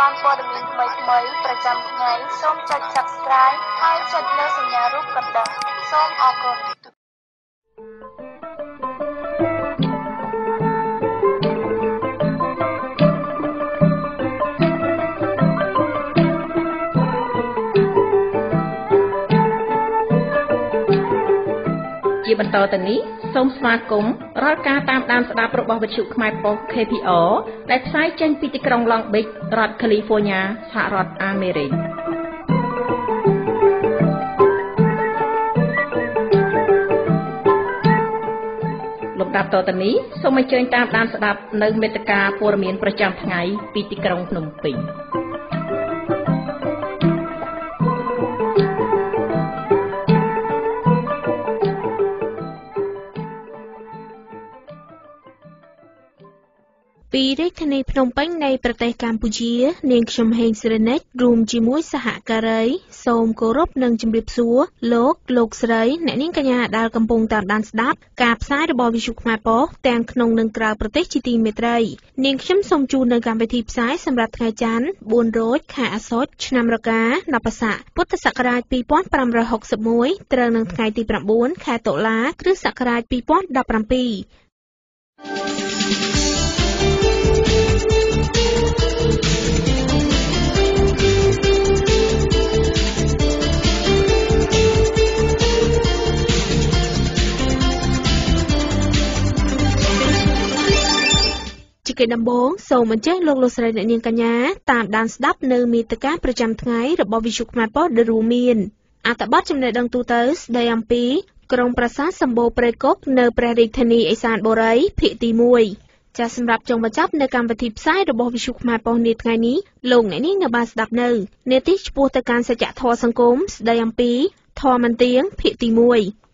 បានព័ត៌មានថ្មីៗប្រចាំថ្ងៃសូមចុច Subscribe ហើយចុចលើសញ្ញារូបកណ្ដឹងសូមអរគុណជាបន្តទៅនេះ សូមស្វាគមន៍រាល់ការតាមដានស្ដាប់របស់វិទ្យុខ្មែរប៉ុស KPR ដែលផ្សាយចេញពីទីក្រុង Long Beach រដ្ឋ California សហរដ្ឋអាមេរិកលំដាប់តទៅនេះសូមអញ្ជើញតាមដានស្ដាប់នៅមេត្តាព័រមៀនប្រចាំថ្ងៃពីទីក្រុងភ្នំពេញ។ ពីរាជធានីភ្នំពេញនៃប្រទេសកម្ពុជា នាងខ្ញុំហេងសេរីនិចរួមជាមួយសហការី សូមគោរពនិងជម្រាបសួរលោកលោកស្រីអ្នកនាងកញ្ញាដែលកំពុងតាមដានស្ដាប់ការផ្សាយរបស់វិទ្យុខ្មែរប៉ុស្តិ៍ទាំងក្នុងនិងក្រៅប្រទេសជាទីមេត្រីនាងខ្ញុំសូមជូននៅកម្មវិធីផ្សាយសម្រាប់ថ្ងៃច័ន្ទ4រោចខែអាសត់ឆ្នាំរកានបស័កពុទ្ធសករាជ2561ត្រូវនឹងថ្ងៃទី9ខែតុលាគ្រិស្តសករាជ2017 ជាដំបូងសូមអញ្ជើញលោកលោកស្រីអ្នកនាងកញ្ញាតាមដានស្ដាប់នៅមេត្តាប្រចាំថ្ងៃរបស់វិទ្យុខ្មែរប៉ុស្តិ៍ដែលរួមមានអត្ថបទចំណេះដឹងទូទៅស្ដីអំពីក្រុងប្រាសាទសម្បូរព្រៃគុកនៅព្រះរាជធានីឦសានបុរីភាគទី1ចាសសម្រាប់ចុងបញ្ចប់នៅកម្មវិធីផ្សាយរបស់វិទ្យុខ្មែរប៉ុស្តិ៍នាថ្ងៃនេះលោកអ្នកនាងនៅបានស្ដាប់នៅនេតិឆ្ពោះទៅកាន់សច្ចធម៌សង្គមស្ដីអំពីធម៌មន្ទៀងភាគទី1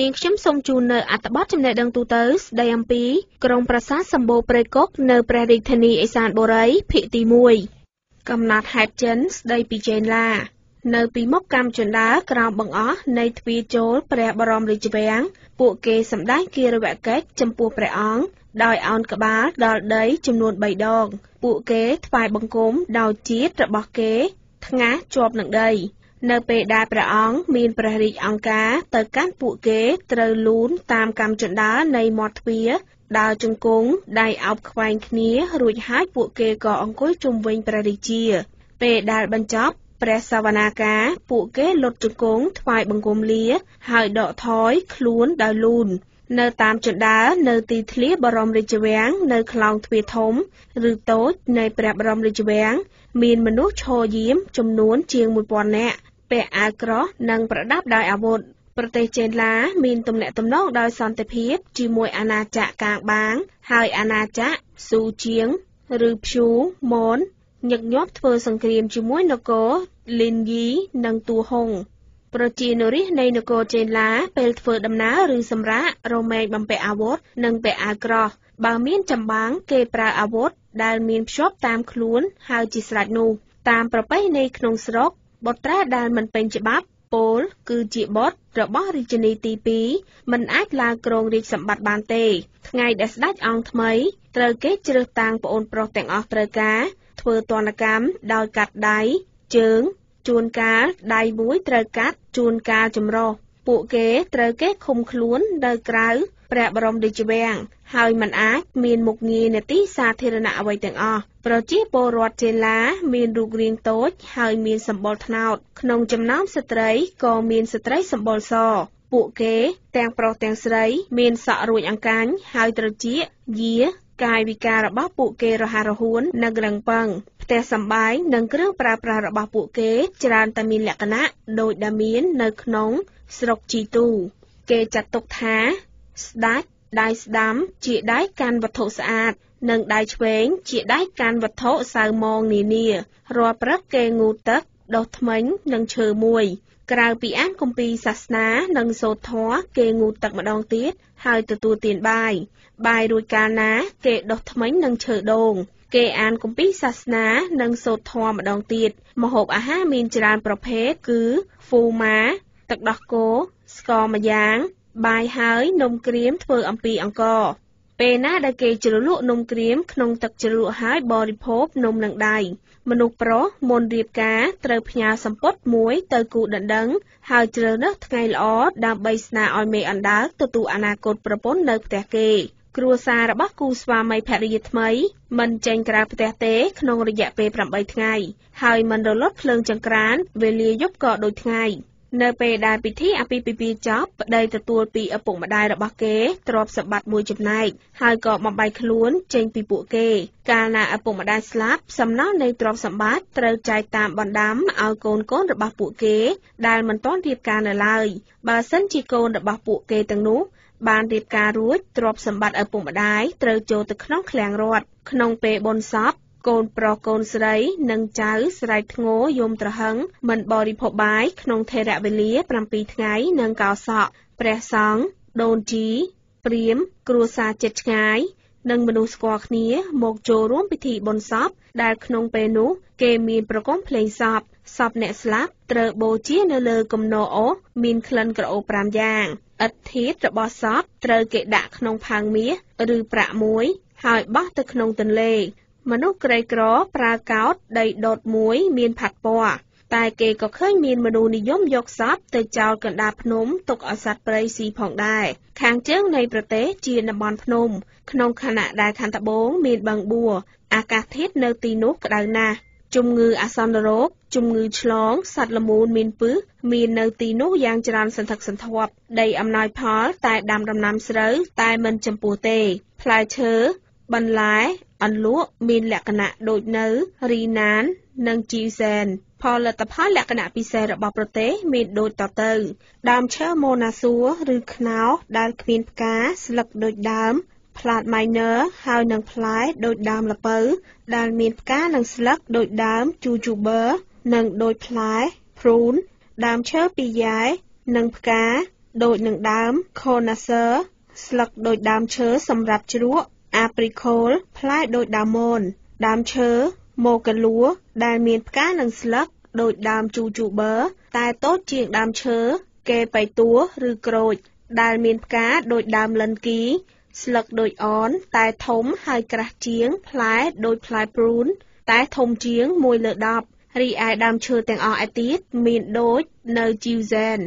នាងខ្ញុំសូមជូននៅអត្ថបទចំណេះដឹងទូទៅស្ដីអំពីក្រុងប្រាសាទសម្បូរព្រៃគុកនៅព្រះរាជធានីឦសានបុរីភាគទី1កំណត់ហេតុចិនស្ដីពីចេនឡា នៅពីមុខកម្មជណ្ដើរក្រោមបង្អស់នៃទ្វារចូលព្រះបរមរាជវាំងពួកគេសម្ដែងគិរវកិច្ចចំពោះព្រះអង្គដោយអោនក្បាលដល់ដីចំនួន3ដង ពួកគេថ្វាយបង្គំដោយជាតិរបស់គេថ្ងាសជាប់នឹងដី នៅពេលដែលព្រះអង្គមានព្រះរាជអង្ការទៅកាន់ពួកគេត្រូវលូនតាមកម្មជណ្ដើរនៃមាត់ទ្វារដើរជង្គង់ដៃអោបខ្វែងគ្នារួចហើយពួកគេក៏អង្គុយជុំវិញព្រះរាជា ពេលដែលបញ្ចប់ព្រះសវនាការពួកគេលុតជង្គង់ថ្វាយបង្គំលា ហើយដកថយខ្លួនដោយលូននៅតាមជណ្ដើរនៅទីធ្លាបរមរាជវាំងនៅខ្លោងទ្វារធំ ឬតូចនៃព្រះបរមរាជវាំងមានមនុស្សឈរយាមចំនួនជាង1000នាក់ ពាក់អាវក្រោះនិងប្រដាប់ដោយអាវុធប្រទេសចេនឡាមានទំនាក់ទំនងដោយសន្តិភាពជាមួយអាណាចក្រកាងបាង ហើយអាណាចក្រស៊ូជាង ឬភ្យូមនញឹកញាប់ធ្វើសង្គ្រាមជាមួយនគរលីនយីនិងទូហុងប្រជានុរាស្ត្រនៃនគរចេនឡាពេលធ្វើដំណើរឬសម្រាករមែងបំពាក់អាវុធនិងពាក់អាវក្រោះបើមានចម្បាំងគេប្រើអាវុធដែលមានភ្ជាប់តាមខ្លួនហើយជាស្រេចនោះតាមប្រពៃណីក្នុងស្រុក បុត្រាដែលមិនពេញច្បាប់ពលគឺជាបុត្ររបស់រាជិនីទី2មិនអាចឡើងគ្រងរាជសម្បត្តិបានទេ ថ្ងៃដែលស្ដេចអង្គថ្មីត្រូវគេជ្រើសតាំងប្អូនប្រុសទាំងអស់ត្រូវការ ធ្វើទណ្ឌកម្មដោយកាត់ដៃជើង ជួនកាលដៃមួយត្រូវកាត់ជួនកាលចម្រោះពួកគេត្រូវគេឃុំខ្លួននៅក្រៅព្រះបរមរាជវាំង ហើយមិនអាចមានមុខងារនេតិសាធារណៈអ្វីទាំងអស់ប្រជាពលរដ្ឋចេឡាមានរូបរាងតូច ហើយមានសម្បុរត្នោត ក្នុងចំណោមស្ត្រីក៏មានស្ត្រីសម្បុរសពួកគេទាំងប្រុសទាំងស្រី មានសក់រួចអង្កាញ់ហើយត្រចៀកយាកាយវិការរបស់ពួកគេរហ័សរហួននិងរឹងប៉ឹងផ្ទះសម្បែងនិងគ្រឿងប្រើប្រាស់របស់ពួកគេច្រើនតែមានលក្ខណៈដូចដែលមាននៅក្នុងស្រុកជីទូ គេចាត់ទុកថាស្ដាច់ ដៃស្ដាំ ជាដៃកាន់វត្ថុស្អាត និងដៃឆ្វេង ជាដៃកាន់វត្ថុសៅមងនានារាល់ព្រឹកគេងូតទឹកដុសធ្មេញនិងឈើមួយក្រៅពីអានគម្ពីរសាសនានិងសូត្រធម៌គេងូតទឹកម្ដងទៀតហើយទទួលទានបាយបាយរួចកាលណាគេដុសធ្មេញនិងឈើដូងគេអានគម្ពីរសាសនានិងសូត្រធម៌ម្ដងទៀតម្ហូបអាហារមានច្រើនប្រភេទគឺហ្វូម៉ាទឹកដោះគោស្ករម្យ៉ាង បាយហើយនំក្រៀមធ្វើអំពីអង្ករពេលណាដែលគេជ្រលក់នំក្រៀមក្នុងទឹកជ្រលក់ហើយបរិភោគនំនឹងដៃមនុស្សប្រុសមុនរៀបការត្រូវផ្ញើសំពត់មួយទៅគូដណ្ដឹង ហើយជ្រើសរើសថ្ងៃល្អដើម្បីស្នើឲ្យមេអណ្ដើកទទួលអនាគតប្រពន្ធនៅផ្ទះគេ គ្រួសាររបស់គូស្វាមីភរិយាថ្មីមិនចេញក្រៅផ្ទះទេក្នុងរយៈពេល8ថ្ងៃ ហើយមិនរលត់ភ្លើងចង្ក្រានវេលាយប់ក៏ដូចថ្ងៃ នៅពេលដែលពិធីអាពាហ៍ពិពាហ៍ចប់ប្តីទទួលពីឪពុកម្ដាយរបស់គេទ្រព្យសម្បត្តិមួយចំណែកហើយក៏បំបីខ្លួនចេញពីពួកគេ កាលណាឪពុកម្ដាយស្លាប់សំណល់នៃទ្រព្យសម្បត្តិត្រូវចែកតាមបណ្ដាំឲ្យកូនកូនរបស់ពួកគេ ដែលមិនទាន់រៀបការនៅឡើយបើសិនជាកូនរបស់ពួកគេទាំងនោះបានរៀបការរួចទ្រព្យសម្បត្តិឪពុកម្ដាយត្រូវចូលទៅក្នុងឃ្លាំងរដ្ឋក្នុងពេលបុណ្យសព កូនប្រុសកូនស្រី និងចៅស្រែកធ្ងរយំទ្រហឹងមិនបរិភោគបាយក្នុងថេរវេលា7ថ្ងៃនិងកោសក់ព្រះសង្ឃដូនជីព្រាមគ្រួសារចិត្តឆ្ងាយនិងមនុស្សស្គាល់គ្នាមកចូលរួមពិធីបុណ្យសពដែលក្នុងពេលនោះគេមានប្រគំភ្លេងសពសពអ្នកស្លាប់ត្រូវបូជានៅលើគំនរអុសមានក្លិនក្រអូប5យ៉ាងឥដ្ឋាទរបស់សពត្រូវគេដាក់ក្នុងផើងមាសឬប្រាក់មួយហើយបោះទៅក្នុងទន្លេ មនុស្សក្រីក្រប្រើកោតដីដុតមួយមានផាត់ពណ៌តែគេក៏ឃើញមានមនុស្សនិយមយកសពទៅចោលកណ្ដាលភ្នំទុកឲ្យសត្វព្រៃស៊ីផងដែរខាងជើងនៃប្រទេសជាតំបន់ភ្នំ ក្នុងខណៈដែលខាងត្បូងមានបឹងបួរអាកាសធាតុនៅទីនោះក្តៅណាស់ជំងឺអាសន្នរោគជំងឺឆ្លងសត្វល្មូនមានពឹសមាននៅទីនោះយ៉ាងច្រើនសន្ធឹកសន្ធាប់ដីអំណោយផល តែដាំដំណាំស្រូវតែមិនចំពោះទេផ្លែឈើ បន្លែអន្លក់មានលក្ខណៈដូចនៅរីណាន និងជីវសែនផលិតផលលក្ខណៈពិសេសរបស់ប្រទេសមានដូចតទៅ ដើមឈើម៉ូណាស៊ូឬខ្នោដែលគ្មានផ្កាស្លឹកដូចដើម Plant minor ហើយនឹងផ្លែដូចដើមល្ពៅដែលមានផ្កានិងស្លឹកដូចដើម Jujube និងដូចផ្លែ Prune ដើមឈើពីយ៉ែនិងផ្កាដូចនឹងដើម Conifer ស្លឹកដូចដើមឈើសម្រាប់ជ្រក់ អាព្រីខូល ផ្លែដូចដើមមន ដើមឈើម៉ូកាលួដែលមានផ្កានិងស្លឹក ដូចដើមជូជូបឺ តែតូចជាងដើមឈើកេបៃតួឬក្រូច ដែលមានផ្កាដូចដើមលិនគី ស្លឹកដូចអន តែធំហើយក្រាស់ជាង ផ្លែដូចផ្លែព្រូន តែធំជាង1លើ10រីឯដើមឈើទាំងអស់ឯទៀតមានដូចនៅជីវហ្សែន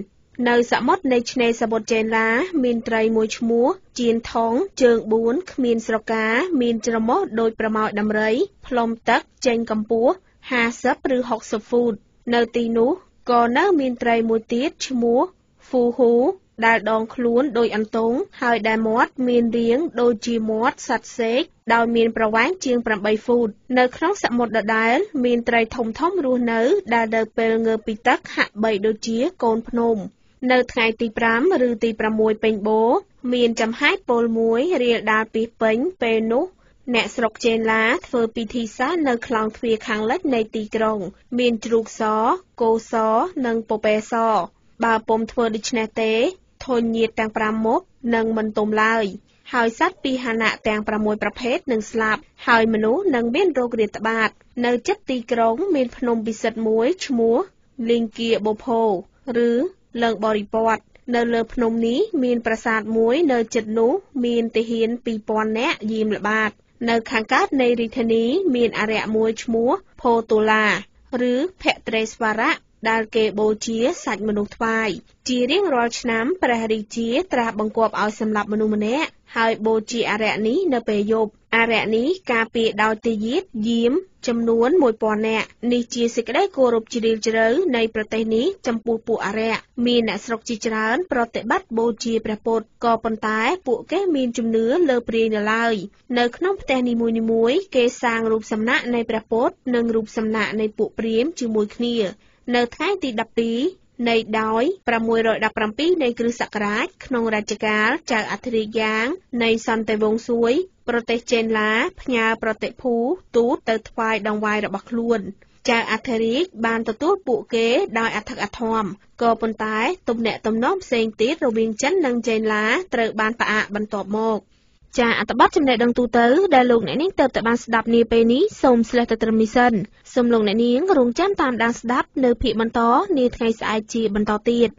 នៅសមុទ្រនៃឆ្នេរសមុទ្រចេនឡា មានត្រីមួយឈ្មោះចៀនថងជើង4គ្មានស្រកា មានច្រមុះដូចប្រមោចដំរីផ្លុំទឹកចេញកម្ពស់50ឬ60ហ្វូត នៅទីនោះក៏នៅមានត្រីមួយទៀតឈ្មោះហ្វូហ៊ូដែលដងខ្លួនដូចអន្ទង់ហើយដែលមាត់មានរាងដូចជាមាត់សត្វសេកដោយមានប្រវែងជាង8ហ្វូត នៅក្នុងសមុទ្រដដែល មានត្រីធំធំរស់នៅ ដែលនៅពេលងើបពីទឹកហាក់បីដូចជាកូនភ្នំ នៅថ្ងៃទី5ឬទី6ពេញបូរមានចំហាយពលមួយរៀលដាល់ពីពេញពេលនោះអ្នកស្រុកចេនឡាធ្វើពិធីសាសនៅខ្លោងទ្វារខាងលិចនៃទីក្រុង មានជ្រូកស គោស និងពពែស បើពុំធ្វើដូច្នេះទេធនញាតទាំង5មុខនឹងមិនទុំឡើយ ហើយសត្វពីហណៈទាំង6ប្រភេទនឹងស្លាប់ ហើយមនុស្សនឹងមានរោគរាតត្បាត នៅចិត្តទីក្រុង មានភ្នំពិសិដ្ឋមួយឈ្មោះលីងគៀបូផូឬ លើងបរិពតនៅលើភ្នំនេះមានប្រាសាទមួយនៅជិតនោះមានទាហាន2000នាក់យាមល្បាត នៅខាងកើតនៃរាជធានី មានអារក្សមួយឈ្មោះ ផូតូឡា ឬភត្រេស្វរៈ ដែលគេបូជាសាច់មនុស្សថ្វាយជារៀងរាល់ឆ្នាំព្រះរាជាត្រាស់បង្គាប់ឲ្យសម្លាប់មនុស្សម្នាក់ហើយបូជាអារក្សនេះនៅពេលយប់អារក្សនេះការពារដោយទាយាទយាមចំនួន1000នាក់នេះជាសេចក្តីគោរពជ្រាលជ្រៅនៃប្រទេសនេះចំពោះពួកអារក្សមានអ្នកស្រុកជាច្រើន ប្រតិបត្តិបូជាព្រះពុទ្ធក៏ប៉ុន្តែពួកគេមានជំនឿលើព្រាយនៅឡើយនៅក្នុងផ្ទះនីមួយៗគេសាងរូបសំណាកនៃព្រះពុទ្ធនិងរូបសំណាកនៃពួកព្រាហ្មណ៍ជាមួយគ្នា នៅថ្ងៃទី12នៃដោយ617នៃគ្រិស្តសករាជក្នុងរជ្ជកាលចៅអធិរាជយ៉ាងនៃសន្តិវង្សសួយ ប្រទេសចេនឡាផ្ញើប្រតិភូទូតទៅថ្វាយដង្វាយរបស់ខ្លួនចៅអធិរាជបានទទួលពួកគេដោយអធិកអធមក៏ប៉ុន្តែទំនាក់ទំនងផ្សេងទៀតរវាងចិននិងចេនឡាត្រូវបានផ្អាកបន្ទាប់មក ចាអត្ថបទចំណេះដឹងទូទៅដែលលោកអ្នកនាងទៅតែបានស្ដាប់នាពេលនេះសូមស្លេះទៅត្រឹមនេះសិនសូមលោកអ្នកនាងរងចាំតាមដានស្ដាប់នៅភាគបន្តនាថ្ងៃស្អែកជាបន្តទៀត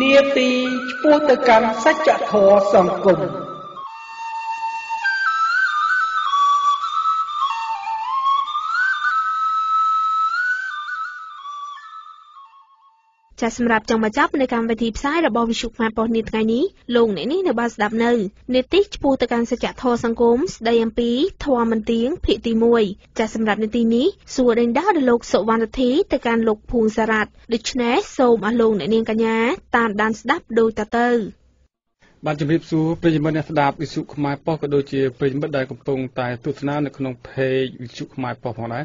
នាទីឆ្ពោះទៅកាន់សច្ចធម៌សង្គម ចាសម្រាប់ចុងបញ្ចប់នៃកម្មវិធីផ្សាយរបស់វិទ្យុខ្មែរប៉ុស្តិ៍នាថ្ងៃនេះលោកអ្នកនេះនៅបានស្ដាប់នៅនេតិឆ្ពោះទៅកាន់សច្ចធម៌សង្គមស្ដីអំពីធម៌មិនទៀងភាគទី1ចាសម្រាប់នេតិនេះសួរដេញដោលដល់លោកសុវណ្ណធីទៅកាន់លោកភួងសារ៉ាត់ដូច្នេះសូមអស់លោកអ្នកនាងកញ្ញាតាមដានស្ដាប់ដូចតទៅបាទជំរាបសួរប្រិយមិត្តអ្នកស្ដាប់វិទ្យុខ្មែរប៉ុស្តិ៍ក៏ដូចជាប្រិយមិត្តដែលកំពុងតែទស្សនានៅក្នុង page វិទ្យុខ្មែរប៉ុស្តិ៍ផងដែរ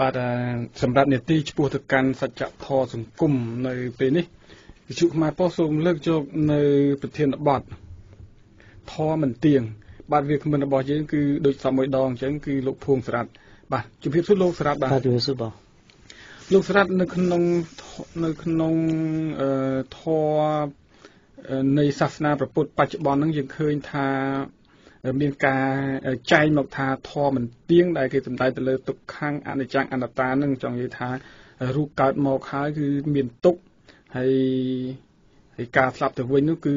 បាទសម្រាប់នេតិឆ្ពោះទៅកាន់សច្ចធម៌សង្គមនៅពេលនេះវិទ្យុខ្មែរប៉ុស្តិ៍សូមលើកយកនៅប្រធានបទធម៌មិនទៀងបាទវាគ្មិនរបស់យើងគឺដូចសមួយដងអញ្ចឹងគឺលោកភួងសរ៉ាត់បាទជំរាបសួរលោកសរ៉ាត់បាទជំរាបសួរបងលោកសរ៉ាត់នៅក្នុងនៅក្នុងអឺធម៌នៃសាសនាព្រះពុទ្ធបច្ចុប្បន្នហ្នឹងយើងឃើញថា មានការចែងមកថាធម៌មិនទៀងដែលគេសំដៅទៅលើទុក្ខំអនិច្ចំអនត្តានឹងចង់និយាយថារូបកើតមកហើយគឺមានទុក្ខហើយហើយការស្លាប់ទៅវិញនោះគឺ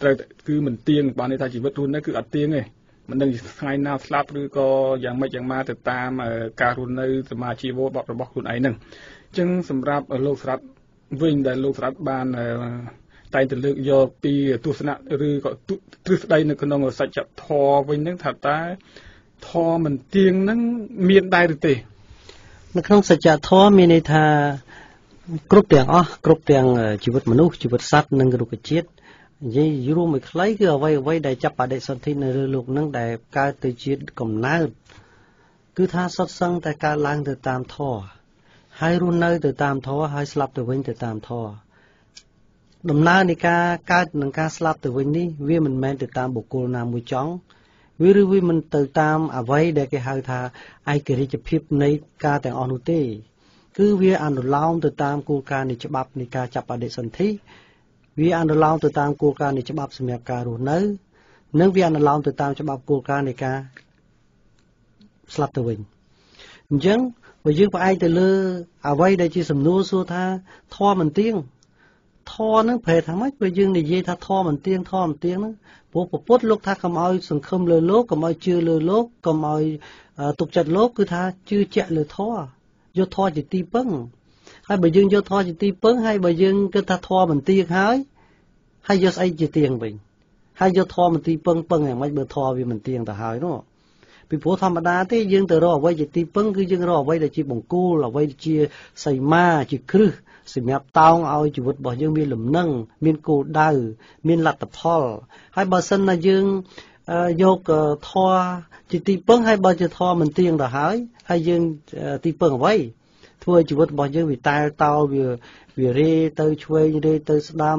ត្រូវគឺមិនទៀងបើន័យថាជីវិតរស់នៅគឺអត់ទៀងទេមិនដឹងថ្ងៃណាស្លាប់ឬក៏យ៉ាងម៉េចយ៉ាងម៉ាទៅតាមការរស់នៅសមាជីវៈរបស់ខ្លួនឯងហ្នឹងអញ្ចឹងសម្រាប់លោកស្រាប់វិញដែលលោកស្រាប់បាន តែងតែលើកយកពីទស្សនៈឬក៏ទ្រឹស្ដីនៅក្នុងសច្ចធម៌វិញហ្នឹងថាតើធម៌មិនទៀងហ្នឹងមានដែរឬទេ នៅក្នុងសច្ចធម៌មានន័យថាគ្រប់ទាំងអស់គ្រប់ទាំងជីវិតមនុស្សជីវិតសត្វនិងរុក្ខជាតិនិយាយរួមមួយខ្លីគឺអ្វីអ្វីដែលចាប់បដិសន្ធិនៅលើលោកនឹងដែលកើតទៅជាកំណើតគឺថាសុទ្ធសឹងតែកើតឡើងទៅតាមធម៌ហើយរស់នៅទៅតាមធម៌ហើយស្លាប់ទៅវិញទៅតាមធម៌ ដំណើរនៃការកើតនិងការស្លាប់ទៅវិញនេះវាមិនមែនទៅតាមបុគ្គលណាមួយចង់វាឬវាមិនទៅតាមអ្វីដែលគេហៅថាឯករាជ្យភាពនៃការទាំងអស់នោះទេ គឺវាអនុលោមទៅតាមគោលការណ៍នៃច្បាប់នៃការចាប់បដិសន្ធិវាអនុលោមទៅតាមគោលការណ៍នៃច្បាប់សម្រាប់ការរស់នៅ និងវាអនុលោមទៅតាមច្បាប់គោលការណ៍នៃការស្លាប់ទៅវិញអញ្ចឹងបើយើងផ្អែកទៅលើអ្វីដែលជាសំណួរសួរថាធម៌មិនទៀង ធម៌ហ្នឹងប្រែថាម៉េចបើយើងនិយាយថាធម៌មិនទៀងធម៌មិនទៀងហ្នឹងព្រោះពុទ្ធលោកថាកុំឲ្យសង្ឃឹមលើលោកកុំឲ្យជឿលើលោកកុំឲ្យទុកចិត្តលោកគឺថាជឿជាក់លើធម៌យកធម៌ជាទីពឹងហើយបើយើងយកធម៌ជាទីពឹងហើយបើយើងគិតថាធម៌មិនទៀងហើយហើយយកស្អីជាទៀងវិញហើយយកធម៌មិនទីពឹងពឹងយ៉ាងម៉េចបើធម៌វាមិនទៀងទៅហើយនោះ ពីព្រោះធម្មតាទេយើងទៅរកអ្វីជាទីពឹងគឺយើងរកអ្វីដែលជាបង្គោលអ្វីដែលជាសីមាជាគ្រឹះសម្រាប់តោងឲ្យជីវិតរបស់យើងមានលំនឹងមានគោលដៅមានលទ្ធផល ហើយបើសិនណាយើងយកធម៌ជាទីពឹងហើយបើជាធម៌មិនទៀងទៅហើយហើយយើងទីពឹងអ្វីធ្វើជីវិតរបស់យើងវាតែលតោលវាវារេទៅឆ្វេងរេទៅស្ដាំ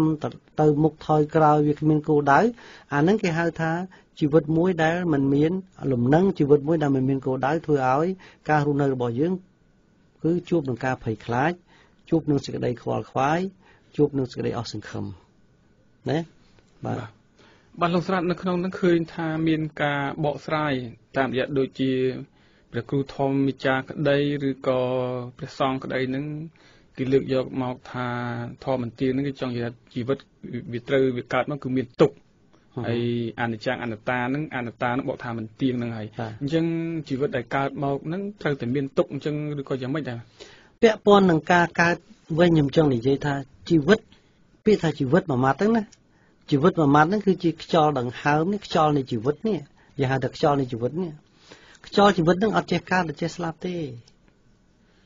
ទៅមុខថយក្រោយវាគ្មានគោលដៅអាហ្នឹងគេហៅថា ជីវិតមួយដែលមិនមានលំនឹងជីវិតមួយដែលមិនមានគោលដៅធ្វើឲ្យការរស់នៅរបស់យើងគឺជួបនឹងការភ័យខ្លាចជួបនឹងសេចក្តីខ្វល់ខ្វាយជួបនឹងសេចក្តីអស់សង្ឃឹមណាបាទបាទលោកស្រាតនៅក្នុងនឹងឃើញថាមានការបកស្រាយតាមរយៈដូចជាព្រះគ្រូធម្មវិចារក្តីឬក៏ព្រះសង្ឃក្តីនឹងគេលើកយកមកថាធម៌មន្ទាននឹងគេចង់និយាយថាជីវិតវាត្រូវវាកើតមកគឺមានទុក្ខ ហើយអនិច្ចំអនត្តានឹងអនត្តានឹងបកថាមិនទៀងនឹងហើយអញ្ចឹងជីវិតដែលកើតមកនឹងត្រូវតែមានទុក្ខអញ្ចឹងឬក៏យ៉ាងម៉េចដែរពាក់ព័ន្ធនឹងការកើតវិញខ្ញុំចង់និយាយថាជីវិតពាក្យថាជីវិតមួយម៉ាត់ហ្នឹងណាជីវិតមួយម៉ាត់ហ្នឹងគឺជាខ្យល់ដង្ហើមនេះខ្យល់នៃជីវិតនេះយើងហៅថាខ្យល់នៃជីវិតនេះខ្យល់ជីវិតហ្នឹងអត់ចេះកើតចេះស្លាប់ទេ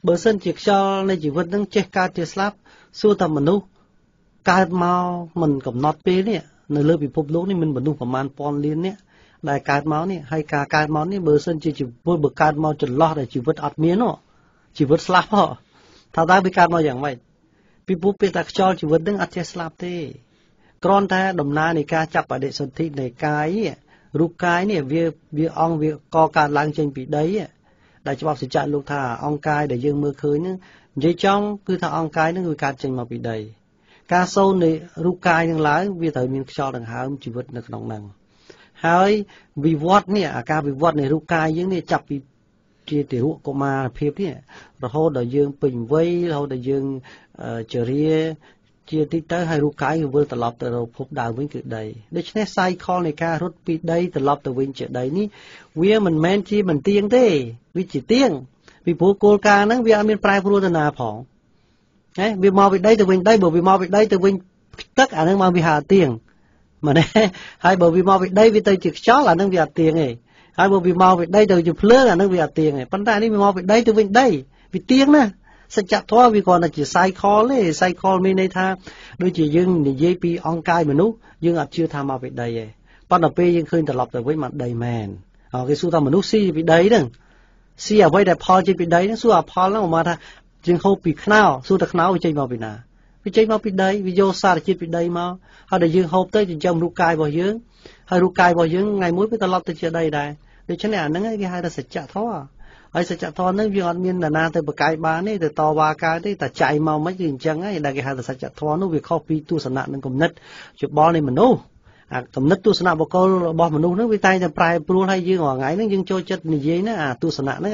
បើសិនជាខ្យល់នៃជីវិតហ្នឹងចេះកើតចេះស្លាប់សួរតែមនុស្សកើតមកមិនកំណត់ពេលនេះ នៅលើពិភពលោកនេះមានមនុស្សប្រមាណពាន់លាននេះដែលកើតមកនេះហើយការកើតមកនេះបើសិនជាជីវិតបើកើតមកចន្លោះដែលជីវិតអត់មានជីវិតស្លាប់ហ៎ថាតើវាកើតមកយ៉ាងម៉េចពីព្រោះពេលតែខ្យល់ជីវិតនឹងអត់ចេះស្លាប់ទេគ្រាន់តែដំណើរនៃការចាប់បដិសន្ធិនៃកាយរូបកាយនេះវាវាអង្គវាកកើតឡើងចេញពីដីដែលច្បាប់សច្ចៈលោកថាអង្គកាយដែលយើងមើលឃើញហ្នឹងនិយាយចំគឺថាអង្គកាយហ្នឹងវាកើតចេញមកពីដី ការសូននៃរូបកាយនឹងឡើងវាត្រូវមានខ្យល់ដង្ហើមជីវិតនៅក្នុងហ្នឹងហើយវិវត្តនេះអាការវិវត្តនៃរូបកាយយើងនេះចាប់ពីជាទារកកុមារភាពនេះរហូតដល់យើងពេញវ័យរហូតដល់យើងជរាជាទីទៅហើយរូបកាយវិលត្រឡប់ទៅរកភពដើមវិញគឺដីដូច្នេះ cycle នៃការរត់ពីដីត្រឡប់ទៅវិញជាដីនេះវាមិនមែនជាមិនទៀងទេវាជាទៀងពីព្រោះគោលការណ៍ហ្នឹងវាអត់មានប្រែប្រួលទៅណាផង ហ៎វាមកពីដីទៅវិញដីបើវាមកពីដីទៅវិញទឹកអាហ្នឹងមកវាហៅទៀងមែនទេហើយបើវាមកពីដីវាទៅជាខ្យល់អាហ្នឹងវាអត់ទៀងទេហើយបើវាមកពីដីទៅជាភ្លើងអាហ្នឹងវាអត់ទៀងទេប៉ុន្តែនេះវាមកពីដីទៅវិញដីវាទៀងណាសច្ចធម៌វាគ្រាន់តែជា cycle ទេ cycle មានន័យថាដូចជាយើងនិយាយពីអង្គកាយមនុស្សយើងអត់ជឿថាមកពីដីទេប៉ុន្តែពេលយើងឃើញត្រឡប់ទៅវិញមកដីមែនគេសួរថាមនុស្សស៊ីពីដីហ្នឹងស៊ីអ្វីដែលផលចេញពីដីហ្នឹងសួរអាផលហ្នឹងមកថា យើងហូបពីខ្នោសួរតែខ្នោវាចេញមកពីណាវាចេញមកពីដីវាយកសារជាតិពីដីមកហើយដែលយើងហូបទៅចិញ្ចឹមរូបកាយរបស់យើងហើយរូបកាយរបស់យើងថ្ងៃមួយវាត្រឡប់ទៅជាដីដែរដូច្នេះអាហ្នឹងគេហៅថាសច្ចធម៌ហើយសច្ចធម៌នឹងវាអត់មាននរណាទៅបកាយបានទេទៅតវ៉ាកើតទេតែចៃមកមិនគឺអញ្ចឹងហើយដែលគេហៅថាសច្ចធម៌នោះវាខុសពីទស្សនៈនិងគំនិតយោបល់នៃមនុស្សអាគំនិតទស្សនៈបុគ្គលរបស់មនុស្សហ្នឹងវាតែងតែប្រែប្រួលហើយយើងរាល់ថ្ងៃហ្នឹងយើងចូលចិត្តនិយាយណាអាទស្សនៈហ្នឹង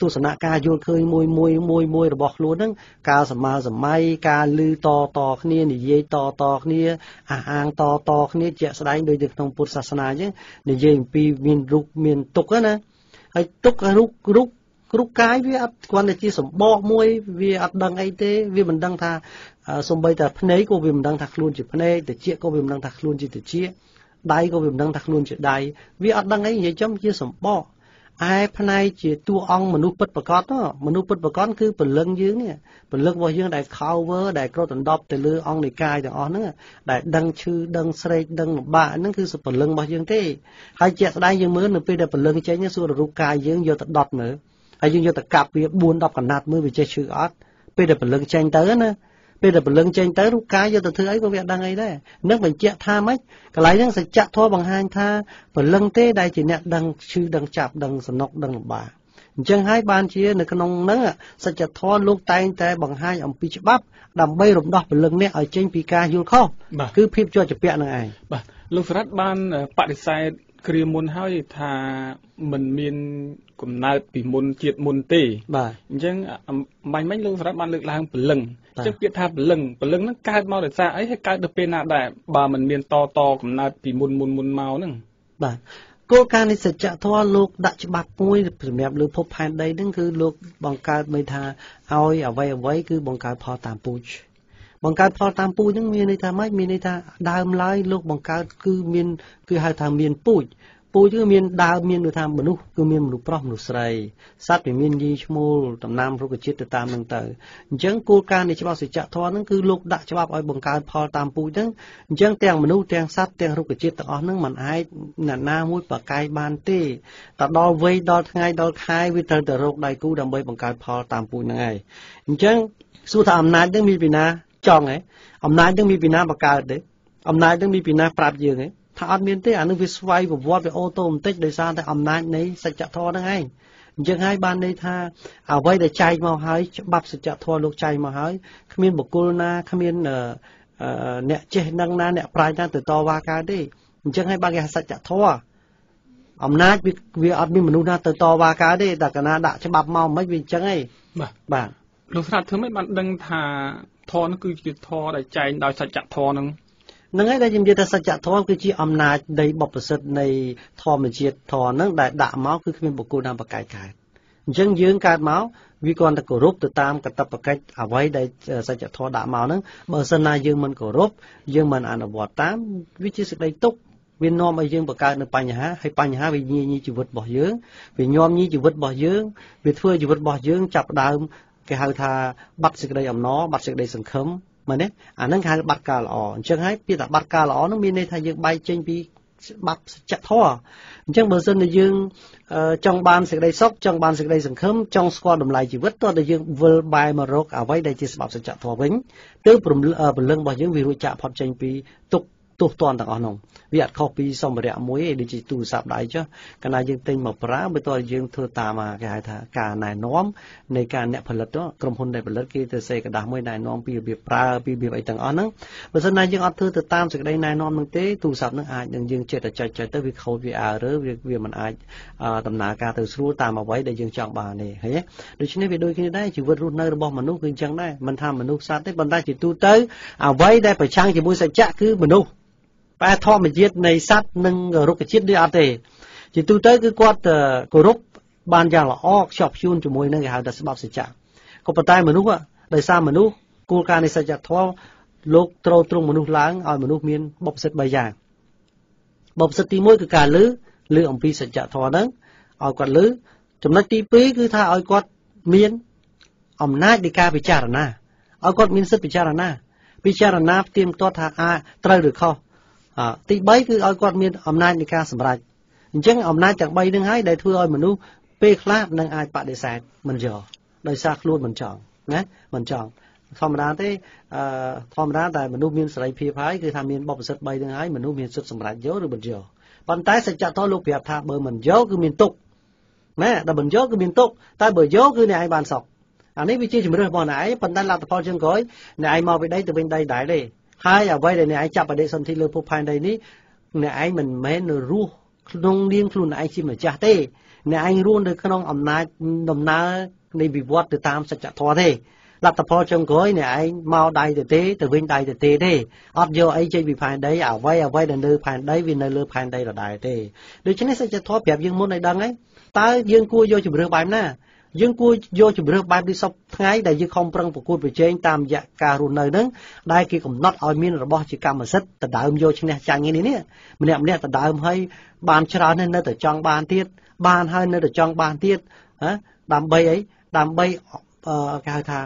ទស្សនៈការយល់ឃើញមួយមួយមួយមួយរបស់ខ្លួនហ្នឹងការសម័យសម័យការលឺតតគ្នានិយាយតតគ្នាអះអាងតតគ្នាជាក់ស្ដែងដូចនៅក្នុងពុទ្ធសាសនាអញ្ចឹងនិយាយអំពីមានរូបមានទុកណាហើយទុករូបរូបរូបកាយវាអត់គ្រាន់តែជាសម្បកមួយវាអត់ដឹងអីទេវាមិនដឹងថាសំបីតែភ្នែកក៏វាមិនដឹងថាខ្លួនជាភ្នែកតិចក៏វាមិនដឹងថាខ្លួនជាតិចដៃក៏វាមិនដឹងថាខ្លួនជាដៃវាអត់ដឹងអីនិយាយចំជាសម្បក ឯផ្នែកជាតួអង្គមនុស្សពិតប្រកបមនុស្សពិតប្រកបគឺពលឹងយើងនេះពលឹងរបស់យើងដែល cover ដែលគ្របដណ្ដប់ទៅលើអង្គនៃកាយទាំងអស់ហ្នឹងដែលដឹងឈឺដឹងស្រេកដឹងលំបាកហ្នឹងគឺពលឹងរបស់យើងទេហើយជាក់ស្ដែងយើងមើលនៅពេលដែលពលឹងចេញសួររូបកាយយើងយកទៅដុតមើលហើយយើងយកទៅកាប់វា4 10កណាត់មើលវាចេះឈឺអត់ពេលដែលពលឹងចេញទៅណា ពេលដែលពលឹងចេញទៅរូបកាយយកទៅធ្វើអីក៏វាអត់ដឹងអីដែរនឹងបញ្ជាក់ថាម៉េចកន្លែងហ្នឹងសច្ចធម៌បង្ហាញថាពលឹងទេដែលជាអ្នកដឹងឈឺដឹងចាប់ដឹងសំណុកដឹងលំបាកអញ្ចឹងហើយបានជានៅក្នុងហ្នឹងសច្ចធម៌លោកតែងតែបង្ហាញអំពីច្បាប់ដើម្បីរំដោះពលឹងនេះឲ្យចេញពីការយល់ខុសគឺភាពជាប់ជាពាក់នឹងឯងបាទលោកសរ៉ាត់បានបដិសេធ គ្រាមុនហើយថាมันមានកំណើតពីមុនជាតិមុនទេបាទអញ្ចឹងបាញ់មិញលោកសរ៉ាត់បានលើកឡើងពលឹងអញ្ចឹងពាក្យថាពលឹងពលឹងហ្នឹងកើតមកដោយសារអីហើយកើតទៅពេលណាដែរបើมันមានតតកំណើតពីមុនមុនមុនមកហ្នឹងបាទគោលការណ៍នៃសច្ចធម៌លោកដាក់ច្បាប់មួយសម្រាប់លើភពផែនដីហ្នឹងគឺលោកបង្កើតមិនថាឲ្យអ្វីអ្វីគឺបង្កើតផលតាមពូជប ង្កើតផលតាមពូជហ្នឹងមានន័យថាម៉េចមានន័យថាដើមឡើយលោកបង្កើតគឺមានគឺហៅថាមានពូជពូជគឺមានដើមមានដូចថាមនុស្សគឺមានមនុស្សប្រុសមនុស្សស្រីសត្វវាមានយីឈ្មោលតំណាំរុក្ខជាតិទៅតាមនឹងទៅអញ្ចឹងគោលការណ៍នៃច្បាប់សច្ចធម៌ហ្នឹងគឺលោកដាក់ច្បាប់ឲ្យបង្កើតផលតាមពូជហ្នឹងអញ្ចឹងទាំងមនុស្សទាំងសត្វទាំងរុក្ខជាតិទាំងអស់ហ្នឹងมันអាចអ្នកណាមួយប្រកែកបានទេតែដល់វ័យដល់ថ្ងៃដល់ខែវាត្រូវតែរកដៃគូដើម្បីបង្កើតផលតាមពូជហ្នឹងឯងអញ្ចឹងសួរថាអំណាចហ្នឹងមានពីណា ចង់ហ៎អំណាចនឹងមានពីណាបង្កើតទេអំណាចនឹងមានពីណាប្រាប់យើងហ៎ថាអត់មានទេអានឹងវាស្វ័យប្រវត្តិវាអូតូបន្តិចដោយសារតែអំណាចនៃសច្ចធម៌ហ្នឹងឯងអញ្ចឹងហើយបានន័យថាអ្វីដែលចែកមកហើយច្បាប់សច្ចធម៌លោកចែកមកហើយគ្មានបុគ្គលណាគ្មានអ្នកចេះនឹងណាអ្នកប្រាជ្ញណាទៅតវ៉ាកើតទេអញ្ចឹងហើយបានគេថាសច្ចធម៌អំណាចវាវាអត់មានមនុស្សណាទៅតវ៉ាកើតទេតែកណាដាក់ច្បាប់មកមិនវាអញ្ចឹងឯងបាទបាទលោកស្រាប់ធ្វើម៉េចបានដឹងថា ធម៌នោះគឺជាធម៌ដែលចែងដោយសច្ចធម៌នឹងនឹងហើយដែលខ្ញុំនិយាយថាសច្ចធម៌គឺជាអំណាចនៃបបប្រសិទ្ធនៃធម្មជាតិធម៌ហ្នឹងដែលដាក់មកគឺគ្មានបុគ្គលណាបកកាយកើតអញ្ចឹងយើងកើតមកវាគ្រាន់តែគោរពទៅតាមកតបកិច្ចអ្វីដែលសច្ចធម៌ដាក់មកហ្នឹងបើសិនណាយើងមិនគោរពយើងមិនអនុវត្តតាមវាជាសេចក្តីទុក្ខវានាំឲ្យយើងបង្កើតនៅបញ្ហាហើយបញ្ហាវាញីញីជីវិតរបស់យើងវាញោមញីជីវិតរបស់យើងវាធ្វើជីវិតរបស់យើងចាប់ដើម គេហៅថាបាត់សេចក្តីអំណរបាត់សេចក្តីសង្ឃឹមមែនទេអាហ្នឹងគេហៅបាត់ការល្អអញ្ចឹងហើយពាក្យថាបាត់ការល្អហ្នឹងមានន័យថាយើងបែកចេញពីបាត់សច្ចធម៌អញ្ចឹងបើសិនជាយើងចង់បានសេចក្តីសុខចង់បានសេចក្តីសង្ឃឹមចង់ស្គាល់តម្លៃជីវិតតើតែយើងវិលបែរមករកអ្វីដែលជាស្បប់សច្ចធម៌វិញទើបព្រលឹងរបស់យើងវារួចចាក់ផុតចេញពីទុក ទោសទណ្ឌទាំងអស់នោះវាអត់ខុសពីសម្ភារៈមួយឯងដូចជាទូរស័ព្ទដៃចុះកាលណាយើងទិញមកប្រើបើតើយើងធ្វើតាមគេហៅថាការណែនាំនៃការអ្នកផលិតក្រុមហ៊ុនដែលផលិតគេទៅសេកដាស់មួយណែនាំពីរបៀបប្រើពីរបៀបអីទាំងអស់ហ្នឹងបើមិនណាយើងអត់ធ្វើទៅតាមសេចក្តីណែនាំនឹងទេទូរស័ព្ទហ្នឹងអាចនឹងយើងចិត្តតែចុចចុចទៅវាខូចវាអើរើវាវាមិនអាចដំណើរការទៅស្រួលតាមអ្វីដែលយើងចង់បានទេឃើញទេដូច្នេះវាដូចគ្នាដែរជីវិតរស់នៅរបស់មនុស្សគឺអញ្ចឹងដែរមិនថាមនុស្សសត្វទេប៉ុន្តែជាទូទៅអ្វីដែលប្រឆាំងជាមួយសច្ចៈគឺមនុស្ស បែធម្មជាតិនៃសត្វនិងរុក្ខជាតិនេះអត់ទេជាទូទៅគឺគាត់គោរពបានយ៉ាងល្អខ្ជាប់ខ្ជួនជាមួយនឹងគេហៅថាច្បាប់សច្ចៈក៏ប៉ុន្តែមនុស្សដោយសារមនុស្សគោលការណ៍នៃសច្ចធម៌លោកត្រួតត្រងមនុស្សឡើងឲ្យមនុស្សមានបុព្វសិទ្ធ3យ៉ាងបុព្វសិទ្ធទី1គឺការលើលើអំពីសច្ចធម៌ហ្នឹងឲ្យគាត់លើចំណុចទី2គឺថាឲ្យគាត់មានអំណាចនៃការពិចារណាឲ្យគាត់មានសិទ្ធិពិចារណា ពិចារណាផ្ទៀងផ្ទាត់ថាអាចត្រូវឬខុស ទី3គឺឲ្យគាត់មានអំណាចនៃការសម្រេចអញ្ចឹងអំណាចទាំង3ហ្នឹងហើយដែលធ្វើឲ្យមនុស្សពេលខ្លះនឹងអាចបដិសេធមិនយកដោយសារខ្លួនមិនចង់ណាមិនចង់ធម្មតាទេអឺធម្មតាតែមនុស្សមានសេរីភាពហើយគឺថាមានបបិសិទ្ធ3ហ្នឹងហើយមនុស្សមានសិទ្ធិសម្រេចយកឬមិនយកប៉ុន្តែសច្ចធម៌លោកប្រាប់ថាបើមិនយកគឺមានទុកណាដល់មិនយកគឺមានទុកតែបើយកគឺអ្នកឯងបានសុខអានេះវាជាជំរឿនរបស់អ្នកឯងប៉ុន្តែលទ្ធផលជើងក្រោយអ្នកឯងមកពីដីទៅវិញដីដែរទេ ហើយអ្វីដែលអ្នកឯងចាប់បដិសន្ធិលើភពផែនដីនេះអ្នកឯងមិនមែនរស់ក្នុងនាមខ្លួនឯងជាម្ចាស់ទេអ្នកឯងរស់នៅក្នុងអំណាចដំណើរនៃវិវត្តទៅតាមសច្ចធម៌ទេលទ្ធផលចុងក្រោយអ្នកឯងមកដៃទៅទេទៅវិញដៃទៅទេទេអត់យកអីចេញពីផែនដីអ្វីអ្វីដែលនៅផែនដីវានៅលើផែនដីដដែលទេដូច្នេះសច្ចធម៌ប្រាប់យើងមុនឲ្យដឹងហើយតើយើងគួរយកជំរឿបែបណា យើងគួរយកជំរឿបែបនេះសពថ្ងៃដែលយើងខំប្រឹងប្រកួតប្រជែងតាមរយៈការរស់នៅនឹងដែលគេកំណត់ឲ្យមានរបស់ជាកម្មសិទ្ធិដដើមយកឈ្នះចាញ់នេះនេះម្នាក់ម្នាក់ដដើមឲ្យបានច្រើននៅតែចង់បានទៀតបានហើយនៅតែចង់បានទៀតណាដើម្បីអីដើម្បីគេហៅថា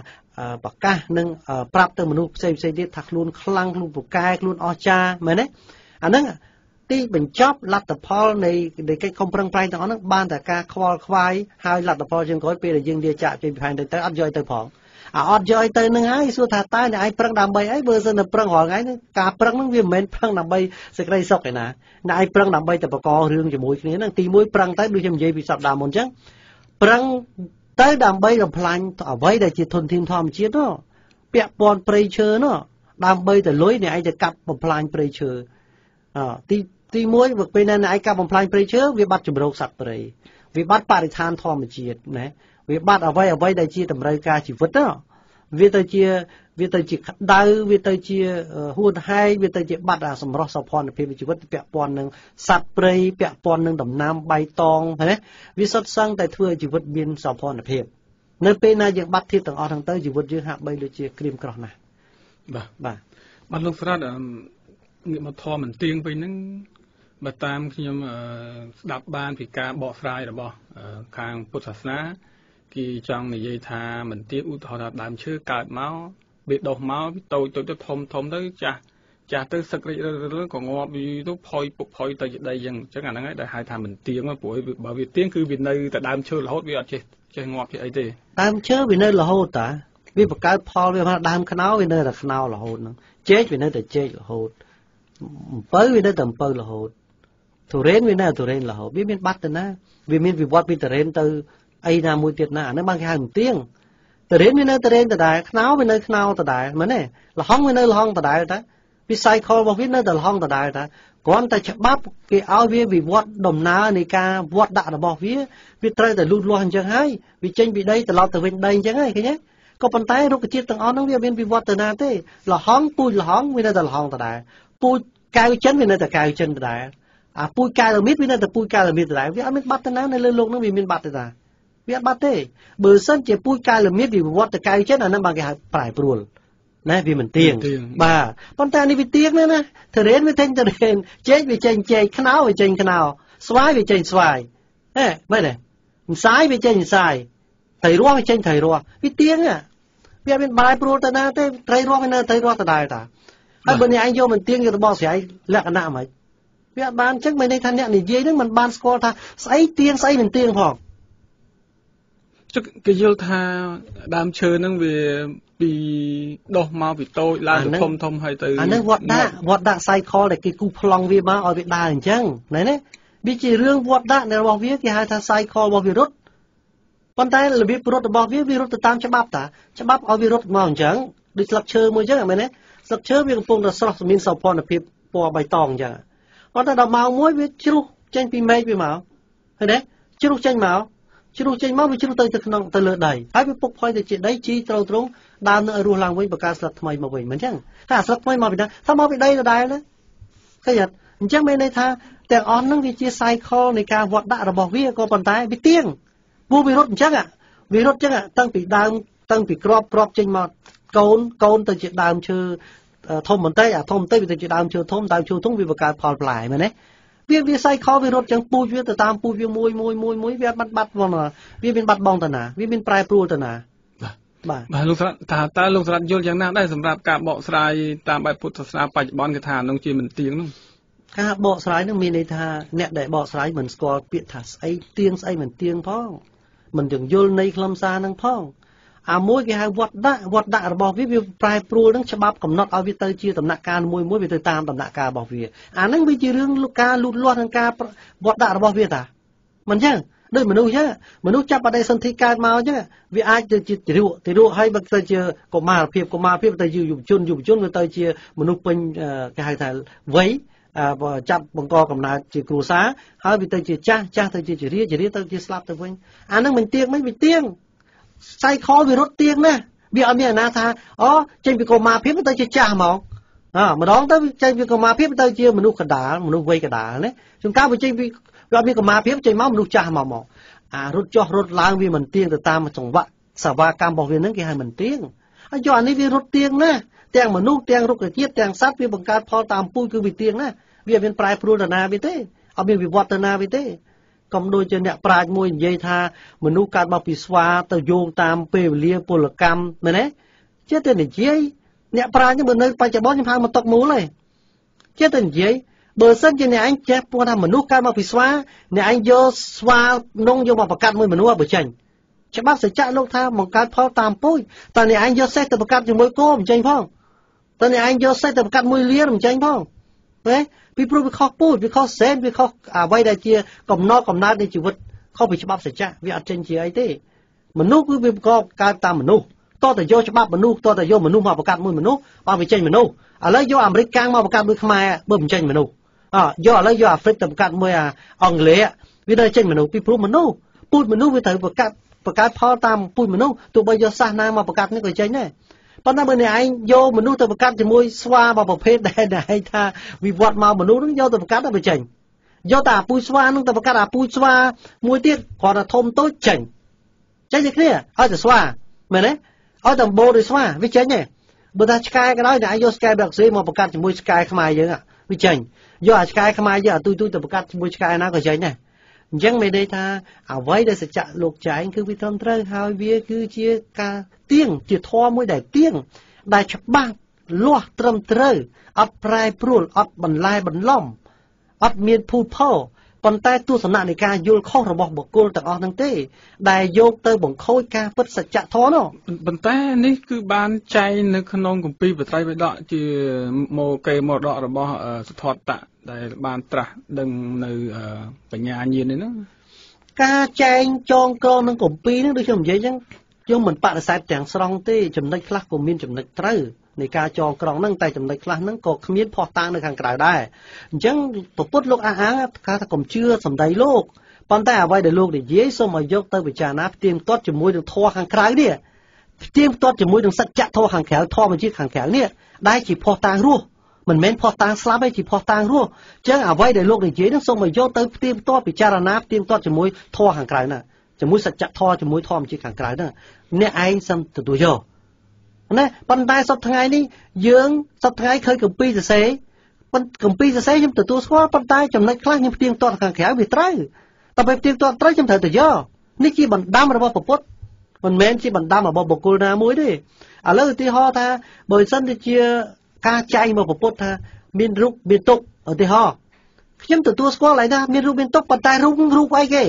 ប្រកាសនិងប្រាប់ទៅមនុស្សផ្សេងផ្សេងទៀតថាខ្លួនខ្លាំងខ្លួនពូកែខ្លួនអស្ចារ្យមែនទេអាហ្នឹង ទីបញ្ចប់លទ្ធផលនៃនៃកិច្ចខំប្រឹងប្រែងទាំងអស់ហ្នឹងបានតែការខ្វល់ខ្វាយហើយលទ្ធផលជាងក្រោយពេលដែលយើងលាចាកចេញពីផែនដីទៅអត់យកទៅផងអាអត់យកឲ្យទៅនឹងហើយសួរថាតើអ្នកឯងប្រឹងដើម្បីអីបើសិនតែប្រឹងរាល់ថ្ងៃហ្នឹងការប្រឹងហ្នឹងវាមិនមែនប្រឹងដើម្បីសេចក្តីសុខឯណាអ្នកឯងប្រឹងដើម្បីតែបករឿងជាមួយគ្នាហ្នឹងទី1ប្រឹងទៅដូចខ្ញុំនិយាយពីសប្តាហ៍មុនអញ្ចឹងប្រឹងទៅដើម្បីរំលាញ់អ្វីដែលជាធនធានធម្មជាតិនោះពាក់ព័ន្ធព្រៃឈើនោះដើម្បីទៅលុយអ្នកឯងទៅកាប់បំផ្លាញព្រៃឈើអទី ទី1ពេលណាអ្នកឯងកាប់បំផ្លាញព្រៃឈើវាបាត់ជំរកសត្វព្រៃវាបាត់បរិស្ថានធម្មជាតិណាវាបាត់អ្វីអ្វីដែលជាតម្រូវការជីវិតណាវាទៅជាវាទៅជាក្តៅវាទៅជាហួតហែងវាទៅជាបាត់អាសម្រស់សោភ័ណភាពជីវិតពាក់ព័ន្ធនឹងសត្វព្រៃពាក់ព័ន្ធនឹងដំណាំបៃតងណាវាសុទ្ធសឹងតែធ្វើឲ្យជីវិតមានសោភ័ណភាពនៅពេលណាយើងបាត់ធៀបទាំងអស់ហ្នឹងទៅជីវិតយើងហាក់បីដូចជាក្រៀមក្រោះណាស់បាទបាទបាទលោកស្រាតងាកមកធម៌មិនទៀងវិញហ្នឹង បើតាមខ្ញុំស្ដាប់បាន ពីការបកស្រាយរបស់ ខាងពុទ្ធសាសនាគេចង់និយាយថាមិនទៀងឧទាហរណ៍ថាដើមឈើកើតមកវាដុះមកតូចតូចទៅធំធំទៅចាស់ចាស់ទៅសឹករិចរឿងក៏ងាប់យូរទៅផុយពុកផុយទៅជាដីអញ្ចឹងអាហ្នឹងហើយដែលហៅថាមិនទៀងព្រោះបើវាទៀងគឺវានៅតែដើមឈើរហូតវាអត់ចេះចេះងាប់ចេះអីទេដើមឈើវានៅរហូតតាវាបង្កើតផលវាមកដើមខ្នោវានៅតែខ្នោរហូតហ្នឹងចេកវានៅតែចេករហូតអំពៅវានៅតែអំពៅរហូត ទុរេនវានៅទុរេនរហូតវាមានបាត់ទៅណាវាមានវិវត្តពីទុរេនទៅអីណាមួយទៀតណាអានេះបានគេហៅទៀងតរេនវានៅតរេនដដែលខ្នោវានៅខ្នោដដែលមែនទេលហុងវានៅលហុងដដែលតាវា cycle របស់វានៅតែលហុងដដែលតាគ្រាន់តែច្បាប់គេឲ្យវាវិវត្តដំណើរនៃការវត្តដាក់របស់វាវាត្រូវតែលូតលាស់អញ្ចឹងហើយវាចេញពីដីត្រឡប់ទៅវិញដីអញ្ចឹងហើយឃើញទេក៏ប៉ុន្តែរុក្ខជាតិទាំងអស់ហ្នឹងវាមានវិវត្តទៅណាទេលហុងពូជលហុងវានៅតែលហុងដដែលពូជកៅចិនវានៅតែកៅចិនដដែល អាពូជកៅរមៀតវានៅតែពូជកៅរមៀតដដែលវាអត់មានបាត់ទៅណានៅលើโลกហ្នឹងវាមានបាត់ទេតាវាអត់បាត់ទេបើសិនជាពូជកែលមៀតវាវត្តទៅកៅចិត្តអាហ្នឹងបានគេហៅប្រែប្រួលណាវាមិនទៀងបាទប៉ុន្តែនេះវាទៀងណាណាទរេនវាចេញទរេនចេកវាចេញចេកខ្នោវាចេញខ្នោស្វាយវាចេញស្វាយហេមែនទេម្សាយវាចេញម្សាយត្រីរស់វាចេញត្រីរស់វាទៀងវាអត់មានបែរព្រួលទៅណាទេត្រីរស់វានៅត្រីរស់ដដែលតាហើយបើអ្នកឯងយកមិនទៀងយករបស់ស្រ័យលក្ខណៈហ្មង វាអត់បានអញ្ចឹងមិនន័យថាអ្នកនិយាយហ្នឹងមិនបានស្គាល់ថាស្អីទៀងស្អីមិនទៀងផងចឹងគេយល់ថាដើមឈើហ្នឹងវាពីដុះមកពីតូចឡើងទៅធំធំហើយទៅអានឹងវត្តដាក់វត្តដាក់ cycle ដែលគេគូប្លង់វាមកឲ្យវាដើរអញ្ចឹងណែណាវាជារឿងវត្តដាក់របស់វាគេហៅថា cycle របស់វារត់ប៉ុន្តែរបៀបរត់របស់វាវារត់ទៅតាមច្បាប់តាច្បាប់ឲ្យវារត់មកអញ្ចឹងដូចស្លឹកឈើមួយអញ្ចឹងមែនទេស្លឹកឈើវាកំពុងតែស្រស់មានសោភ័ណភាពពណ៌បៃតងអញ្ចឹង ប៉ុន្តែដល់ម៉ោងមួយវាជ្រុះចេញពីមេឃវាមកឃើញទេជ្រុះចេញមកជ្រុះចេញមកវាជ្រុះទៅទៅក្នុងទៅលើដីហើយវាពុកផុយទៅជាដីជីត្រូវត្រង់ដើមនឹងឲ្យរស់ឡើងវិញបង្កើតស្លឹកថ្មីមកវិញមិនអញ្ចឹងថាស្លឹកថ្មីមកពីណាថាមកពីដីដដែលណាឃើញអត់អញ្ចឹងមានន័យថាទាំងអស់ហ្នឹងវាជា cycle នៃការវត្តដាក់របស់វាក៏ប៉ុន្តែវាទៀងព្រោះវារត់អញ្ចឹងវារត់អញ្ចឹងតាំងពីដើមតាំងពីក្របក្របចេញមកកូនកូនទៅជាដើមឈើ ធំបន្តិចអាធំបន្តិចវាទៅជាដើមឈើធំដើមឈើធំវាបង្កើតផលផ្លែមែនទេវាវាសៃខវារត់ចឹងពូជវាទៅតាមពូជវាមួយមួយមួយមួយវាបាត់បាត់វងវាមានបាត់បងទៅណាវាមានប្រែប្រួលទៅណាបាទបាទលោកស្រាតថាតើលោកស្រាតយល់យ៉ាងណាដែរសម្រាប់ការបកស្រាយតាមបែបពុទ្ធសាសនាបច្ចុប្បន្នគេថានឹងជាមិនទៀងនោះការបកស្រាយនឹងមានន័យថាអ្នកដែលបកស្រាយមិនស្គាល់ពាក្យថាស្អីទៀងស្អីមិនទៀងផងមិនទាំងយល់នៃខ្លឹមសារនឹងផង អាមួយគេហៅវត្តដាក់វត្តដាក់របស់វាវាប្រែប្រួលនឹងច្បាប់កំណត់ឲ្យវាទៅជាដំណាក់កាលមួយមួយវាទៅតាមដំណាក់កាលរបស់វាអាហ្នឹងវាជារឿងការលូតលាស់នឹងការវត្តដាក់របស់វាតាមិនចឹងដូចមនុស្សចឹងមនុស្សចាប់បដិសន្ធិកើតមកចឹងវាអាចទៅជាទារកទារកហើយបើទៅជាកុមារភាពកុមារភាពទៅជាយុវជនយុវជនវាទៅជាមនុស្សពេញគេហៅថាវ័យចាប់បង្កកំណើតជាគ្រួសារហើយវាទៅជាចាស់ចាស់ទៅជាជារាជារាទៅជាស្លាប់ទៅវិញអានឹងមិនទៀងមិនវាទៀង សៃខវារត់ទៀងណាវាអត់មានអាណាថាអូចេញពីកុមារភាពទៅជាចាស់ហ្មងអើម្ដងទៅចេញពីកុមារភាពទៅជាមនុស្សកដាលមនុស្សវ័យកដាលណាជួនកាលវាចេញពីវាអត់មានកុមារភាពចេញមកមនុស្សចាស់មកមកអារត់ចុះរត់ឡើងវាមិនទៀងទៅតាមចង្វាក់សវកម្មរបស់វានឹងគេហៅមិនទៀងហើយយកអានេះវារត់ទៀងណាទាំងមនុស្សទាំងរុក្ខជាតិទាំងសត្វវាបង្កើតផលតាមពូជគឺវាទៀងណាវាមានប្រែប្រួលទៅណាវាទេអត់មានវិវត្តទៅណាវាទេ កុំដូចជាអ្នកប្រាជ្ញមួយនិយាយថាមនុស្សកើតមកពីស្វាទៅយោងតាមពេលវេលាពលកម្មមែនទេជាតែនិយាយអ្នកប្រាជ្ញមើលនៅបច្ចុប្បន្នខ្ញុំហៅមកຕົកមូលទេជាតែនិយាយបើសិនជាអ្នកឯងចេះពោះថាមនុស្សកើតមកពីស្វាអ្នកឯងយកស្វានងយកមកបង្កាត់មួយមនុស្សបើចេញច្បាប់សច្ចៈលោកថាបង្កើតផលតាមពូជតើអ្នកឯងយកសេះទៅបង្កាត់ជាមួយគោមិនចេញផងតើអ្នកឯងយកសេះទៅបង្កាត់មួយលាមិនចេញផង ទេពីព្រោះវាខុសពូជវាខុសសែនវាខុសអ្វីដែលជាកំណត់កំណើតនៃជីវិតខុសពីច្បាប់សច្ចៈវាអត់ចេញជាអីទេមនុស្សគឺវាប្រកបកើតតាមមនុស្សតតែយកច្បាប់មនុស្សតតែយកមនុស្សមកបង្កាត់មួយមនុស្សបើវាចេញមនុស្សឥឡូវយកអាមេរិកកាំងមកបង្កាត់មួយខ្មែរបើមិនចេញមនុស្សអយកឥឡូវយកអាហ្វ្រិកទៅបង្កាត់មួយអាអង់គ្លេសវានៅចេញមនុស្សពីព្រោះមនុស្សពូជមនុស្សវាត្រូវបង្កាត់បង្កើតផលតាមពូជមនុស្សទោះបីយកសាសនាមកបង្កាត់នេះក៏ចេញដែរ ប៉ុន្តែបើអ្នកឯងយកមនុស្សទៅបង្កាត់ជាមួយស្វារបស់ប្រភេទដែលអ្នកឯងថាវិវត្តមកមនុស្សនឹងយកទៅបង្កាត់ទៅបញ្ចេញយកតែអាពូជស្វានឹងទៅបង្កាត់អាពូជស្វាមួយទៀតគាត់ថាធំតូចចេញចេញតែគ្នាឲ្យតែស្វាមែនទេឲ្យតែបោដោយស្វាវាចេញទេបើថាឆ្កែក៏ដោយអ្នកឯងយកឆ្កែបែកស៊ីមកបង្កាត់ជាមួយឆ្កែខ្មែរយើងវាចេញយកអាឆ្កែខ្មែរយើងអាទុយទុយទៅបង្កាត់ជាមួយឆ្កែណាក៏ចេញដែរ អញ្ចឹងមានន័យថាអ្វីដែលសច្ចៈលោកចែងគឺវាត្រឹមត្រូវហើយវាគឺជាការទៀងជាធម៌មួយដែលទៀងដែលច្បាស់លាស់ត្រឹមត្រូវអត់ប្រែប្រួលអត់បន្លែបន្លំអត់មានភូតផោ ប៉ុន្តែទស្សនៈនៃការយល់ខុសរបស់បុគ្គលទាំងអស់ហ្នឹងទេ ដែលយកទៅបង្ខូចការពិតសច្ចធម៌នោះប៉ុន្តែនេះគឺបានចែងនៅក្នុងគម្ពីរបត្រៃបិដកជាមកេមរតករបស់សទ្ធតៈដែលបានត្រាស់ដឹងនៅបញ្ញាញាណនេះហ្នឹងការចែងចងក្រងនឹងគម្ពីរហ្នឹងដូចខ្ញុំនិយាយអញ្ចឹងយើងមិនបដិសេធទាំងស្រុងទេចំណុចខ្លះក៏មានចំណុចត្រូវ នៃការចងក្រងហ្នឹងតែចំណុចខ្លះហ្នឹងក៏គ្មានភ័ស្តុតាងនៅខាងក្រៅដែរអញ្ចឹងពុទ្ធលោកអះអាងថាថាកុំជឿសម្ដីលោកប៉ុន្តែអ្វីដែលលោកនិយាយសូមឲ្យយកទៅពិចារណាផ្ទៀងផ្ទាត់ជាមួយនឹងធម៌ខាងក្រៅនេះផ្ទៀងផ្ទាត់ជាមួយនឹងសច្ចធម៌ខាងក្រៅធម៌ជាតិខាងក្រៅនេះដែលជាភ័ស្តុតាងរស់មិនមែនផោះតាំងស្លាប់ទេជាផោះតាំងរស់អញ្ចឹងអ្វីដែលលោកនិយាយនោះសូមឲ្យយកទៅផ្ទៀងផ្ទាត់ពិចារណាផ្ទៀងផ្ទាត់ជាមួយធម៌ខាងក្រៅណាជាមួយសច្ចធម៌ជាមួយធម៌ជាតិខាងក្រៅហ្នឹងអ្នកឯងសឹមទទួលយក ណាប៉ុន្តែសប្តាហ៍ថ្ងៃនេះយើងសប្តាហ៍ថ្ងៃឃើញកម្ពីសរសេរប៉ុន្តែកម្ពីសរសេរខ្ញុំទទួលស្គាល់ប៉ុន្តែចំណុចខ្លះខ្ញុំផ្ទៀងផ្ទាត់ខាងក្រៅវាត្រូវតែពេលផ្ទៀងផ្ទាត់ត្រូវខ្ញុំត្រូវទៅយកនេះជាបណ្ដាំរបស់ពុទ្ធមិនមែនជាបណ្ដាំរបស់បុគ្គលណាមួយទេឥឡូវឧទាហរណ៍ថាបើមិនសិនជាការចែងមកពុទ្ធថាមានរូបមានទុកឧទាហរណ៍ខ្ញុំទទួលស្គាល់ហើយថាមានរូបមានទុកប៉ុន្តែរូបរូបអីគេ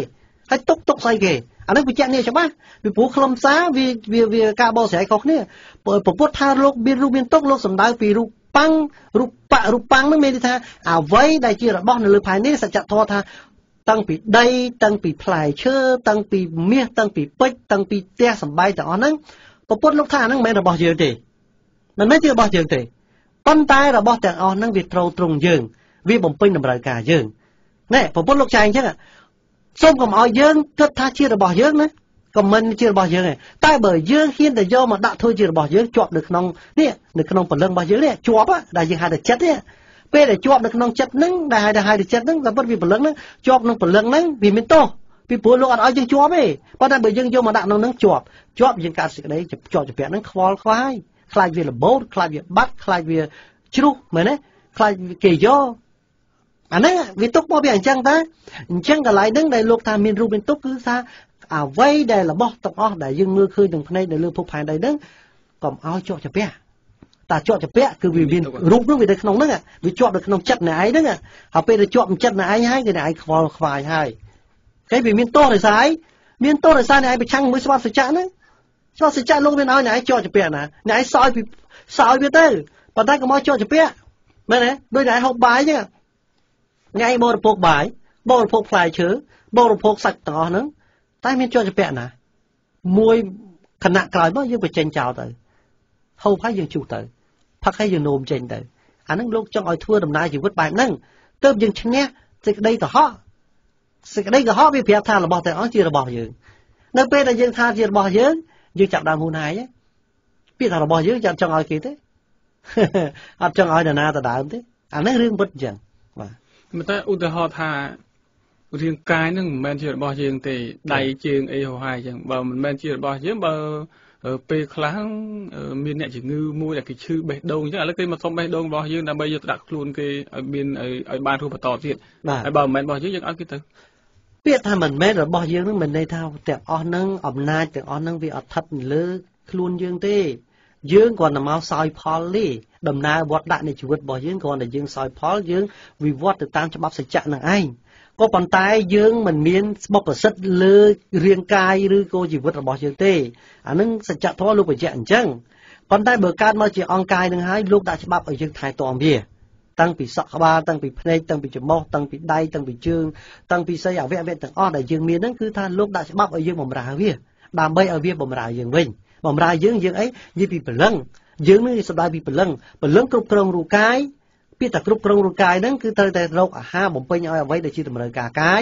ហើយទុកទុកស្អីគេ អាហ្នឹងបញ្ជាក់នេះច្បាស់ពីព្រោះខ្លឹមសារវាវាវាការបកស្រាយខុសគ្នាព្រោះពពុទ្ធថាលោកមានរូបមានទុកលោកសំដៅពីរូបប៉ាំងរូបបៈរូបប៉ាំងហ្នឹងមានន័យថាអ្វីដែលជារបស់នៅលើផែននេះសច្ចធម៌ថាតាំងពីដីតាំងពីផ្លែឈើតាំងពីមាសតាំងពីពេជ្រតាំងពីផ្ទះសម្បែងទាំងអស់ហ្នឹងពពុទ្ធលោកថាអាហ្នឹងមិនមែនរបស់យើងទេមិនមែនជារបស់យើងទេប៉ុន្តែរបស់ទាំងអស់ហ្នឹងវាត្រូវត្រង់យើង វាបំពេញតម្រូវការយើងណែពពុទ្ធលោកចែងអញ្ចឹង សូមកុំឲ្យយើងគិតថាជារបស់យើងណាក៏មិនជារបស់យើងទេតែបើយើងហ៊ានតែយកមកដាក់ធ្វើជារបស់យើងជាប់នៅក្នុងនេះនៅក្នុងពលឹងរបស់យើងនេះជាប់ដែលយើងហៅថាចិត្តនេះពេលដែលជាប់នៅក្នុងចិត្តហ្នឹងដែលហៅថាហៅថាចិត្តហ្នឹងតែពិតវាពលឹងហ្នឹងជាប់ក្នុងពលឹងហ្នឹងវាមានទោសពីព្រោះលោកអត់ឲ្យយើងជាប់ទេប៉ុន្តែបើយើងយកមកដាក់ក្នុងហ្នឹងជាប់ជាប់យើងកើតសេចក្តីជាប់ជាប់ហ្នឹងខ្វល់ខ្វាយខ្លាចវាលបោតខ្លាចវាបាត់ខ្លាចវាជ្រុះមែនទេខ្លាចគេយក អាហ្នឹងវាទុកមកវាអញ្ចឹងតាអញ្ចឹងកន្លែងហ្នឹងដែលលោកថាមានរូបមានទុកគឺថាអ្វីដែលរបស់ទាំងអស់ដែលយើងមើលឃើញនឹងភ្នែកនៅលើភពផែនដីហ្នឹងកុំឲ្យជាប់ជាពាក់តាជាប់ជាពាក់គឺវាមានរូបនោះវានៅក្នុងហ្នឹងវាជាប់នៅក្នុងចិត្តអ្នកឯងហ្នឹងហើយពេលដែលជាប់ចិត្តអ្នកឯងហើយគឺអ្នកឯងខ្វល់ខ្វាយហើយគេវាមានទោសរិសាយមានទោសរិសាយអ្នកឯងប្រឆាំងមួយស្វាសច្ចៈហ្នឹងស្វាសច្ចៈលោកមានឲ្យអ្នកឯងជាប់ជាពាក់ណាអ្នកឯងសោយពីសោយវាទៅប៉ុន្តែកុំឲ្យជាប់ជាពាក់មែនទេដូចអ្នកឯងហូបបាយ អញ្ចឹងថ្ងៃបរិភោគបាយបរិភោគផ្លែឈើបរិភោគសាច់ទាំងអស់ហ្នឹងតែមានជាប់ជាពាក់ណា មួយខណៈក្រោយមកយើងបញ្ចេញចោលទៅហូបហើយយើងជុះទៅផឹកហើយយើងនោមចេញទៅអាហ្នឹងលោកចង់ឲ្យធ្វើដំណើរជីវិតបែបហ្នឹងទើបយើងឈ្នះសេចក្តីកុហកសេចក្តីកុហកវាប្រាប់ថារបស់ទាំងអស់ជារបស់យើងនៅពេលដែលយើងថាជារបស់យើងយើងចាប់ដើមហ៊ុនហើយពាក្យថារបស់យើងចាំចង់ឲ្យគេទេអត់ចង់ឲ្យនរណាទៅដើមទេអានេះរឿងពិតអញ្ចឹងបាទ មិនតែឧទាហរណ៍ថារាងកាយនឹងមិនមែនជារបស់យើងទេដៃជើងអីហោហាយអញ្ចឹងបើមិនមែនជារបស់យើងបើពេលខ្លះមានអ្នកជំងឺមួយដែលគេឈឺបេះដូងអញ្ចឹងឥឡូវគេមកសុំបេះដូងរបស់យើងដើម្បីយកទៅដាក់ខ្លួនគេឲ្យមានឲ្យបានរស់បន្តទៀតហើយបើមិនមែនរបស់យើងយើងឲ្យគេទៅពាក្យថាមិនមែនរបស់យើងនឹងមិនន័យថាទាំងអស់នឹងអំណាចទាំងអស់នឹងវាអត់ថិតលើខ្លួនយើងទេ យើងគ្រាន់តែមកសោយផលទេដំណើរវត្តដាក់នៃជីវិតរបស់យើងគ្រាន់តែយើងសោយផលយើងវិវត្តទៅតាមច្បាប់សច្ចៈនឹងឯងក៏ប៉ុន្តែយើងមិនមានបុព្វសិទ្ធិលើរាងកាយឬក៏ជីវិតរបស់យើងទេអានឹងសច្ចធម៌លោកបញ្ជាក់អញ្ចឹងប៉ុន្តែបើកើតមកជាអង្គកាយនឹងហើយលោកដាក់ច្បាប់ឲ្យយើងថែទាំវាតាំងពីសក់ក្បាលតាំងពីភ្នែកតាំងពីច្រមុះតាំងពីដៃតាំងពីជើងតាំងពីសីអវយវៈទាំងអស់ដែលយើងមានហ្នឹងគឺថាលោកដាក់ច្បាប់ឲ្យយើងបម្រើវាដើម្បីឲ្យវាបម្រើយើងវិញ បម្រើយើងយើងអីនិយាយពីព្រលឹងយើងនឹងសម្ដៅពីព្រលឹងព្រលឹងគ្រប់គ្រងរូបកាយពាក្យតែគ្រប់គ្រងរូបកាយហ្នឹងគឺត្រូវតែរកអាហារបំពេញឲ្យអ្វីដែលជាតម្រូវការកាយ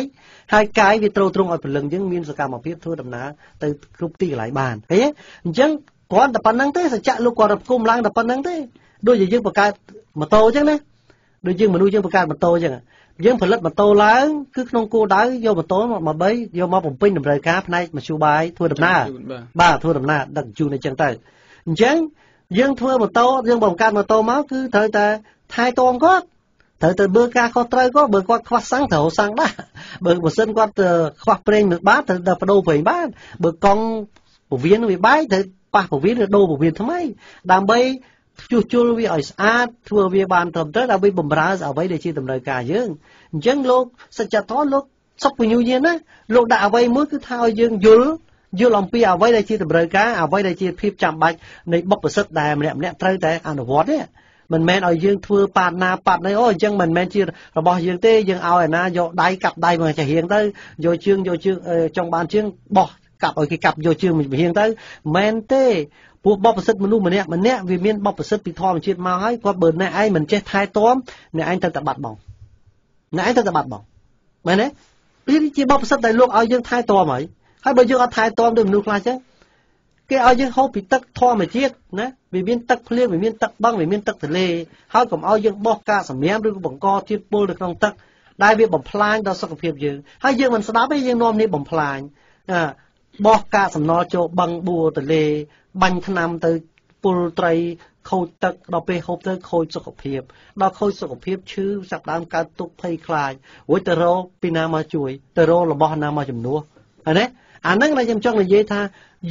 ហើយកាយវាត្រូវត្រង់ឲ្យព្រលឹងយើងមានសកម្មភាពធ្វើដំណើរទៅគ្រប់ទីកន្លែងបានឃើញទេអញ្ចឹងគ្រាន់តែប៉ុណ្្នឹងទេសច្ចៈលោកគាត់ផ្គុំឡើងតែប៉ុណ្្នឹងទេដូចជាយើងបង្កើតម៉ូតូអញ្ចឹងណាដូចយើងមនុស្សយើងបង្កើតម៉ូតូអញ្ចឹង យើងផលិតម៉ូតូឡើងគឺក្នុងគោលដៅយកម៉ូតូមកបីយកមកបំពេញតម្រូវការផ្នែកមធ្យោបាយធ្វើដំណើរបាទធ្វើដំណើរដឹកជញ្ជូនអញ្ចឹងទៅអញ្ចឹងយើងធ្វើម៉ូតូយើងបង្កើតម៉ូតូមកគឺត្រូវតែថែទាំគាត់ត្រូវទៅមើលការខុសត្រូវគាត់បើគាត់ខ្វះសាំងត្រូវសាំងដែរបើបើសិនគាត់ខ្វះប្រេងមិនបានត្រូវទៅបដូរប្រេងបានបើកង់ពវៀនវាបែកត្រូវប៉ះពវៀនឬដូរពវៀនថ្មីដើម្បី ជួសជុលវាឲ្យស្អាតធ្វើវាបានត្រឹមត្រូវដើម្បីបំរើអ្វីដែលជាតម្រូវការយើងអញ្ចឹងលោកសច្ចធម៌លោកសុខពញ្ញុញាណាលោកដាក់អ្វីមួយគឺថាឲ្យយើងយល់យល់អំពីអ្វីដែលជាតម្រូវការអ្វីដែលជាភាពចាំបាច់នៃបុព្វសិទ្ធដែលម្នាក់ម្នាក់ត្រូវតែអនុវត្តទេមិនមែនឲ្យយើងធ្វើប៉ាតណាប៉ាតណីអូអញ្ចឹងមិនមែនជារបស់យើងទេយើងឲ្យឯណាយកដៃកាប់ដៃមកចាហៀងទៅយកជើងយកជើងចង់បានជើងបោះកាប់ឲ្យគេកាប់យកជើងមកហៀងទៅមែនទេ ពួកបបប្រសិទ្ធមនុស្សម្នាក់ម្នាក់វាមានបបប្រសិទ្ធពីធម្មជាតិមកហើយគាត់បើអ្នកឯងមិនចេះថែទាំអ្នកឯងត្រូវតែបាត់បង់អ្នកឯងត្រូវតែបាត់បង់មែនទេវាជាបបប្រសិទ្ធដែលលោកឲ្យយើងថែទាំហើយហើយបើយើងអត់ថែទាំដូចមនុស្សខ្លះចឹងគេឲ្យយើងហូបពីទឹកធម្មជាតិណាវាមានទឹកភ្លៀងវាមានទឹកបឹងវាមានទឹកទន្លេហើយកុំឲ្យយើងបោះកាកសម្រាមឬក៏បង្កជាតិពុលនៅក្នុងទឹកដែលវាបំផ្លាញដល់សុខភាពយើងហើយយើងមិនស្ដាប់ទេយើងនាំនេះបំផ្លាញបោះកាកសំណល់ចូលបឹងបួរទន្លេ បាញ់ថ្នាំទៅពុលត្រីខូចទឹកដល់ពេលហូបទៅខូចសុខភាពដល់ខូចសុខភាពឈឺចាប់ដើមកើតទុក្ខភ័យខ្លាចរួចទៅរកពីណាមកជួយទៅរករបស់ណាមកជំនួសអានេះអាហ្នឹងដែលខ្ញុំចង់និយាយថា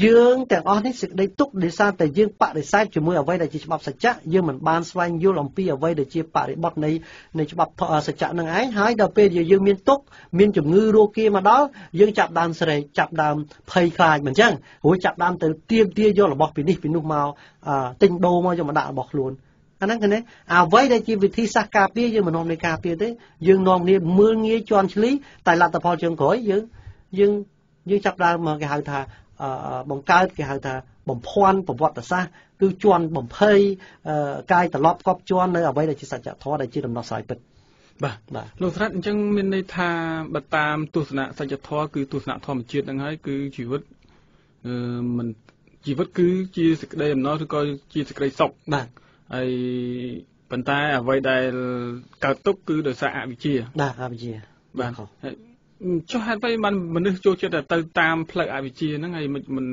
យើងទាំងអស់នេះសេចក្តីទុកដោយសារតែយើងបដិសេធជាមួយអ្វីដែលជាច្បាប់សច្ចៈយើងមិនបានស្វែងយល់អំពីអ្វីដែលជាបរិបទនៃនៃច្បាប់សច្ចៈនឹងឯងហើយដល់ពេលយើងមានទុកមានជំងឺរោគាមកដល់យើងចាប់ដើមស្រែកចាប់ដើមភ័យខ្លាចមិនអញ្ចឹងរួចចាប់ដើមទៅទៀមទាយករបស់ពីនេះពីនោះមកទិញដូរមកយកមកដាក់របស់ខ្លួនអាហ្នឹងគឺណាអ្វីដែលជាវិធីសាស្ត្រការពារយើងមិននាំនៃការពារទេយើងនាំគ្នាមើលងាយជន់ឈ្លីតែលទ្ធផលជើងក្រោយយើងយើងយើងចាប់ដើមមកគេហៅថា បង្កើតគេហៅថាបំភាន់ប្រវត្តិសាស្ត្រគឺជន់បំភ័យកាយត្រឡប់កប់ជន់នៅអ្វីដែលជាសច្ចធម៌ដែលជាដំណោះស្រាយពិតបាទបាទលោកស្រាត់អញ្ចឹងមានន័យថាបើតាមទស្សនៈសច្ចធម៌គឺទស្សនៈធម្មជាតិហ្នឹងហើយគឺជីវិតអឺមិនជីវិតគឺជាសេចក្តីអំណរឬក៏ជាសេចក្តីសុខបាទហើយប៉ុន្តែអ្វីដែលកើតទុកគឺដោយសារអវិជ្ជាបាទអវិជ្ជាបាទ ចុះហេតុអ្វីបានមនុស្សចូលចិត្តទៅតាមផ្លូវអវិជ្ជាហ្នឹងហើយមិនមិន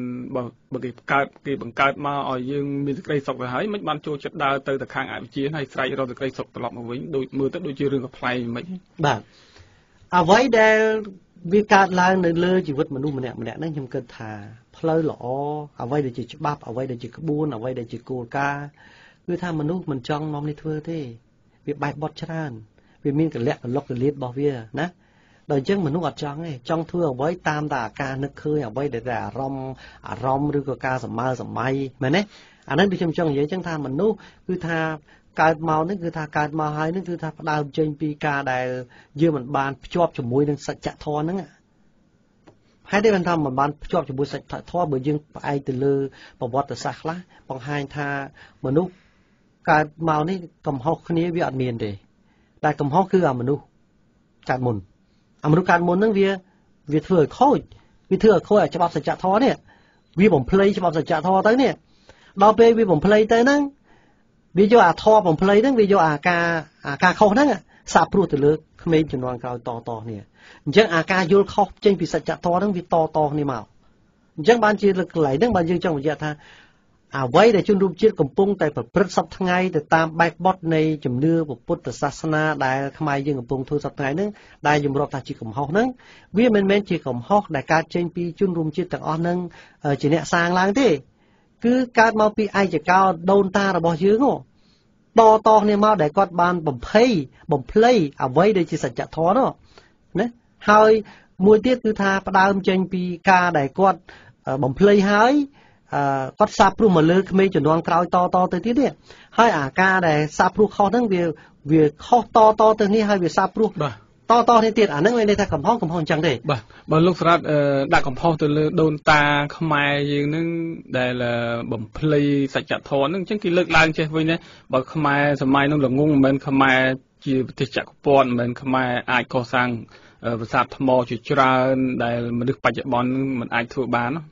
បើគេកើតគេបង្កើតមកឲ្យយើងមានសេចក្តីសុខទៅហើយមិនបានចូលចិត្តដើរទៅទៅខាងអវិជ្ជាហើយស្រែករកសេចក្តីសុខត្រឡប់មកវិញដូចមើលទៅដូចជារឿងកំ pl ែងមិនបាទអ្វីដែលវាកើតឡើងនៅលើជីវិតម្មនុស្សម្នាក់ម្នាក់ហ្នឹងខ្ញុំគិតថាផ្លូវល្អអ្វីដែលជាច្បាប់អ្វីដែលជាក្បួនអ្វីដែលជាគោលការណ៍គឺថាមនុស្សមិនចង់នាំនេះធ្វើទេ វាបែកបត់ច្រើន វាមានកលៈកលុកកលៀតរបស់វាណា ដល់អញ្ចឹងមនុស្សអត់ចង់ទេចង់ធ្វើអ្វីតាមតែអាការនឹកឃើញអ្វីដែលតែអារម្មណ៍អារម្មណ៍ឬក៏ការសម័យសម័យមែនទេអាហ្នឹងដូចខ្ញុំចង់និយាយអញ្ចឹងថាមនុស្សគឺថាកើតមកនេះគឺថាកើតមកហើយនេះគឺថាផ្ដើមចេញពីការដែលយើងមិនបានភ្ជាប់ជាមួយនឹងសច្ចធម៌ហ្នឹងហើយទេបានថាមិនបានភ្ជាប់ជាមួយសច្ចធម៌បើយើងផ្អែកទៅលើប្រវត្តិសាស្ត្រខ្លះបង្ហាញថាមនុស្សកើតមកនេះកំហុសគ្នាវាអត់មានទេតែកំហុសគឺអាមនុស្សកើតមុន អាមនុស្សកើតមុនហ្នឹងវាវាធ្វើឲ្យខូចវាធ្វើឲ្យខូចអាច្បាប់សច្ចធម៌នេះវាបំភ្លៃច្បាប់សច្ចធម៌ទៅនេះដល់ពេលវាបំភ្លៃទៅហ្នឹងវាយកអាធម៌បំភ្លៃហ្នឹងវាយកអាការអាការខុសហ្នឹងសាព្រោះទៅលើក្មេងជំនាន់ក្រោយតតគ្នាអញ្ចឹងអាការយល់ខុសចេញពីសច្ចធម៌ហ្នឹងវាតតគ្នាមកអញ្ចឹងបានជាលើកកន្លែងហ្នឹងបានយើងចង់បញ្ជាក់ថា អ្វីដែលជនរួមជាតិកំពុងតែប្រព្រឹត្តសពថ្ងៃទៅតាមបែបបទនៃជំនឿពុទ្ធសាសនាដែលខ្មែរយើងកំពុងធ្វើសពថ្ងៃហ្នឹងដែលយំរាប់ថាជាកំហុសហ្នឹងវាមិនមែនជាកំហុសដែលកើតចេញពីជនរួមជាតិទាំងអស់ហ្នឹងជាអ្នកសាងឡើងទេ គឺកើតមកពីឯកកោដូនតារបស់យើងហ៎តតគ្នាមកដែលគាត់បានបំភ័យបំភ្លៃអ្វីដែលជាសច្ចធម៌នោះណាហើយមួយទៀតគឺថាផ្ដើមចេញពីការដែលគាត់បំភ្លៃហើយ គាត់សាបព្រោះមកលើក្មេងជំនាន់ក្រោយតតទៅទៀតនេះហើយអាការដែលសាបព្រោះខុសហ្នឹងវាវាខុសតតទៅនេះហើយវាសាបព្រោះតតនេះទៀតអាហ្នឹងមានន័យថាកំហុសកំហុសអញ្ចឹងទេបាទបើលោកស្រាតដាក់កំហុសទៅលើដូនតាខ្មែរយើងហ្នឹងដែលបំភ្លៃសច្ចធម៌ហ្នឹងអញ្ចឹងគេលើកឡើងចេះវិញណាបើខ្មែរសម័យហ្នឹងល្ងងមិនមែនខ្មែរជាប្រទេសចក្រពត្តិមិនមែនខ្មែរអាចកសាងប្រាសាទថ្មជាច្រើនដែលមនុស្សបច្ចុប្បន្នមិនអាចធ្វើបានណា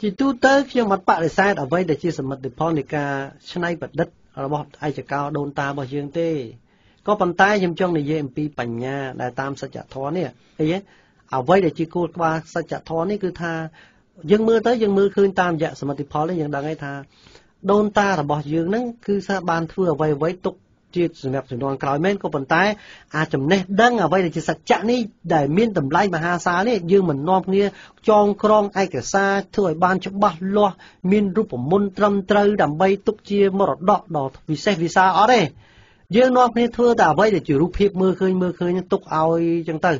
ជាទូទៅខ្ញុំអត់បដិសេធអ្វីដែលជាសមិទ្ធផលនៃការច្នៃប្រឌិតរបស់ឯកកោដូនតារបស់យើងទេក៏ប៉ុន្តែខ្ញុំចង់និយាយអំពីបញ្ញាដែលតាមសច្ចធម៌នេះអីហ៎អ្វីដែលជាគោលក្បាលសច្ចធម៌នេះគឺថាយើងមើលទៅយើងមើលឃើញតាមរយៈសមិទ្ធផលនេះយើងដឹងហើយថាដូនតារបស់យើងហ្នឹងគឺថាបានធ្វើអ្វីអ្វីទុក ជាសម្រាប់ជំនាន់ក្រោយមែនក៏ប៉ុន្តែអាចចំណេះដឹងអ្វីដែលជាសច្ចៈនេះដែលមានតម្លៃមហាសាលនេះយើងមិននាំគ្នាចងក្រងឯកសារធ្វើឲ្យបានច្បាស់លាស់មានរូបមន្តត្រឹមត្រូវដើម្បីទុកជាមរតកដ៏វិសេសវិសាលអត់ទេយើងនាំគ្នាធ្វើតែអ្វីដែលជារូបភាពមើលឃើញមើលឃើញទុកឲ្យចឹងទៅ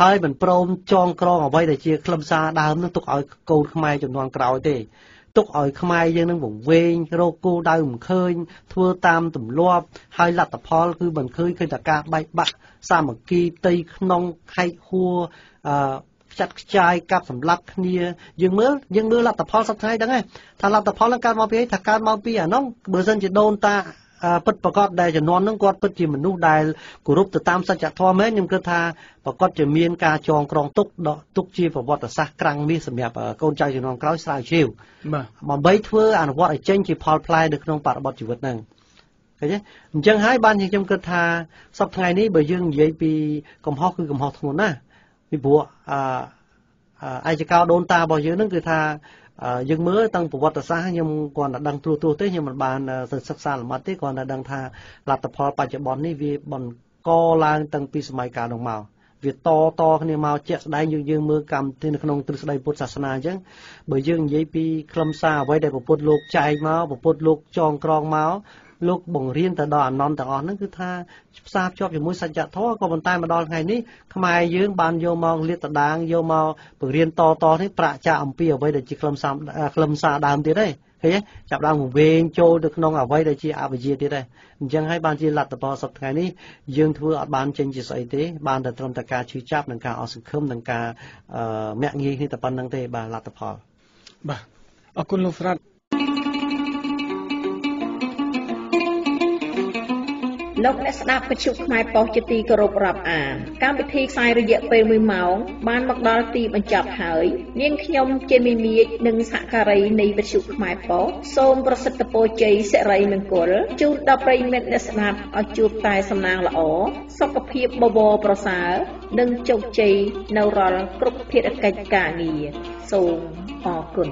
ហើយមិនព្រមចងក្រងអ្វីដែលជាខ្លឹមសារដើមនឹងទុកឲ្យកូនខ្មែរចំនួនក្រោយទេ ទុកឲ្យខ្មែរយើងនឹងវង្វេងរកគោលដៅមិនឃើញ ធ្វើតាមទម្លាប់ហើយលទ្ធផល គឺមិនឃើញឃើញតែការបែកបាក់សាមគ្គីផ្ទៃក្នុងខែកហួរអឺខ្ចាត់ខ្ចាយកាប់សម្លាប់គ្នាយើងមើលយើងមើលលទ្ធផលសប្តាហ៍ហ្នឹងឯងថាលទ្ធផលនឹងកើតមកពីថាកើតមកពីអានោះបើសិនជាដូនតា ពិតប្រកបដែលជំនាន់ហ្នឹងគាត់ពិតជាមនុស្សដែលគោរពទៅតាមសច្ចធម៌មែនខ្ញុំគិតថាប្រកបជាមានការចងក្រងទុកដកទុកជាប្រវត្តិសាស្ត្រក្រាំងមាសសម្រាប់កូនចៅជំនាន់ក្រោយស្រាវជ្រាវបាទដើម្បីធ្វើអនុវត្តឲ្យចេញជាផលផ្លែនៅក្នុងបរិបទជីវិតហ្នឹងឃើញទេអញ្ចឹងហើយបានខ្ញុំគិតថាសប្តាហ៍នេះបើយើងនិយាយពីកំហុសគឺកំហុសធ្ងន់ណាស់ពីព្រោះអឯកចកោដូនតារបស់យើងហ្នឹងគឺថា យើងមើលតាំងប្រវត្តិសាស្ត្រខ្ញុំគ្រាន់តែដឹងត្រួសត្រាសទេខ្ញុំមិនបានសិក្សាលម្អិតទេគ្រាន់តែដឹងថាលទ្ធផលបច្ចុប្បន្ននេះវាបង្កឡើងតាំងពីសម័យកាលនោះមកវាតតគ្នាមកជាក់ស្ដែងយើងយើងមើលកម្មវិធីនៅក្នុងទ្រឹស្ដីពុទ្ធសាសនាអញ្ចឹងបើយើងនិយាយពីខ្លឹមសារអ្វីដែលពុទ្ធលោកចែកមកពុទ្ធលោកចងក្រងមក លោកបង្រៀនទៅដល់អនន្តទាំងអស់ហ្នឹងគឺថាផ្សារភ្ជាប់ជាមួយសច្ចធម៌ក៏ប៉ុន្តែមកដល់ថ្ងៃនេះខ្មែរយើងបានយកមកលាតត្រដាងយកមកបង្រៀនតតនេះប្រាក់ចាអំពីអ្វីដែលជាខ្លឹមសារខ្លឹមសារដើមទៀតទេឃើញទេចាប់ដើមវែងចូលទៅក្នុងអ្វីដែលជាអវិជ្ជាទៀតដែរអញ្ចឹងហើយបានជាលទ្ធផលសប្តាហ៍ថ្ងៃនេះយើងធ្វើអត់បានចេញជាស្អីទេបានតែត្រឹមតែការឈឺចាប់និងការអស់សង្ឃឹមនិងការមាក់ងាយគ្នាតែប៉ុណ្្នឹងទេបាទលទ្ធផលបាទអរគុណលោកស្រាត់ លោកអ្នកស្ដាប់វិទ្យុខ្មែរប៉ុស្តិ៍ជាទីគោរពរាប់អានកម្មវិធីខ្សែរយៈពេល1ម៉ោងបានមកដល់ទីបញ្ចប់ហើយនាងខ្ញុំជាមីមៀកនិងសហការីនៃវិទ្យុខ្មែរប៉ុស្តិ៍សូមប្រសិទ្ធពរជ័យសិរីមង្គលជូនដល់ប្រិយមិត្តអ្នកស្ដាប់ឲ្យជួបតែសំណាងល្អសុខភាពបបរប្រសើរនិងជោគជ័យនៅរាល់គ្រប់ភារកិច្ចការងារសូមអរគុណ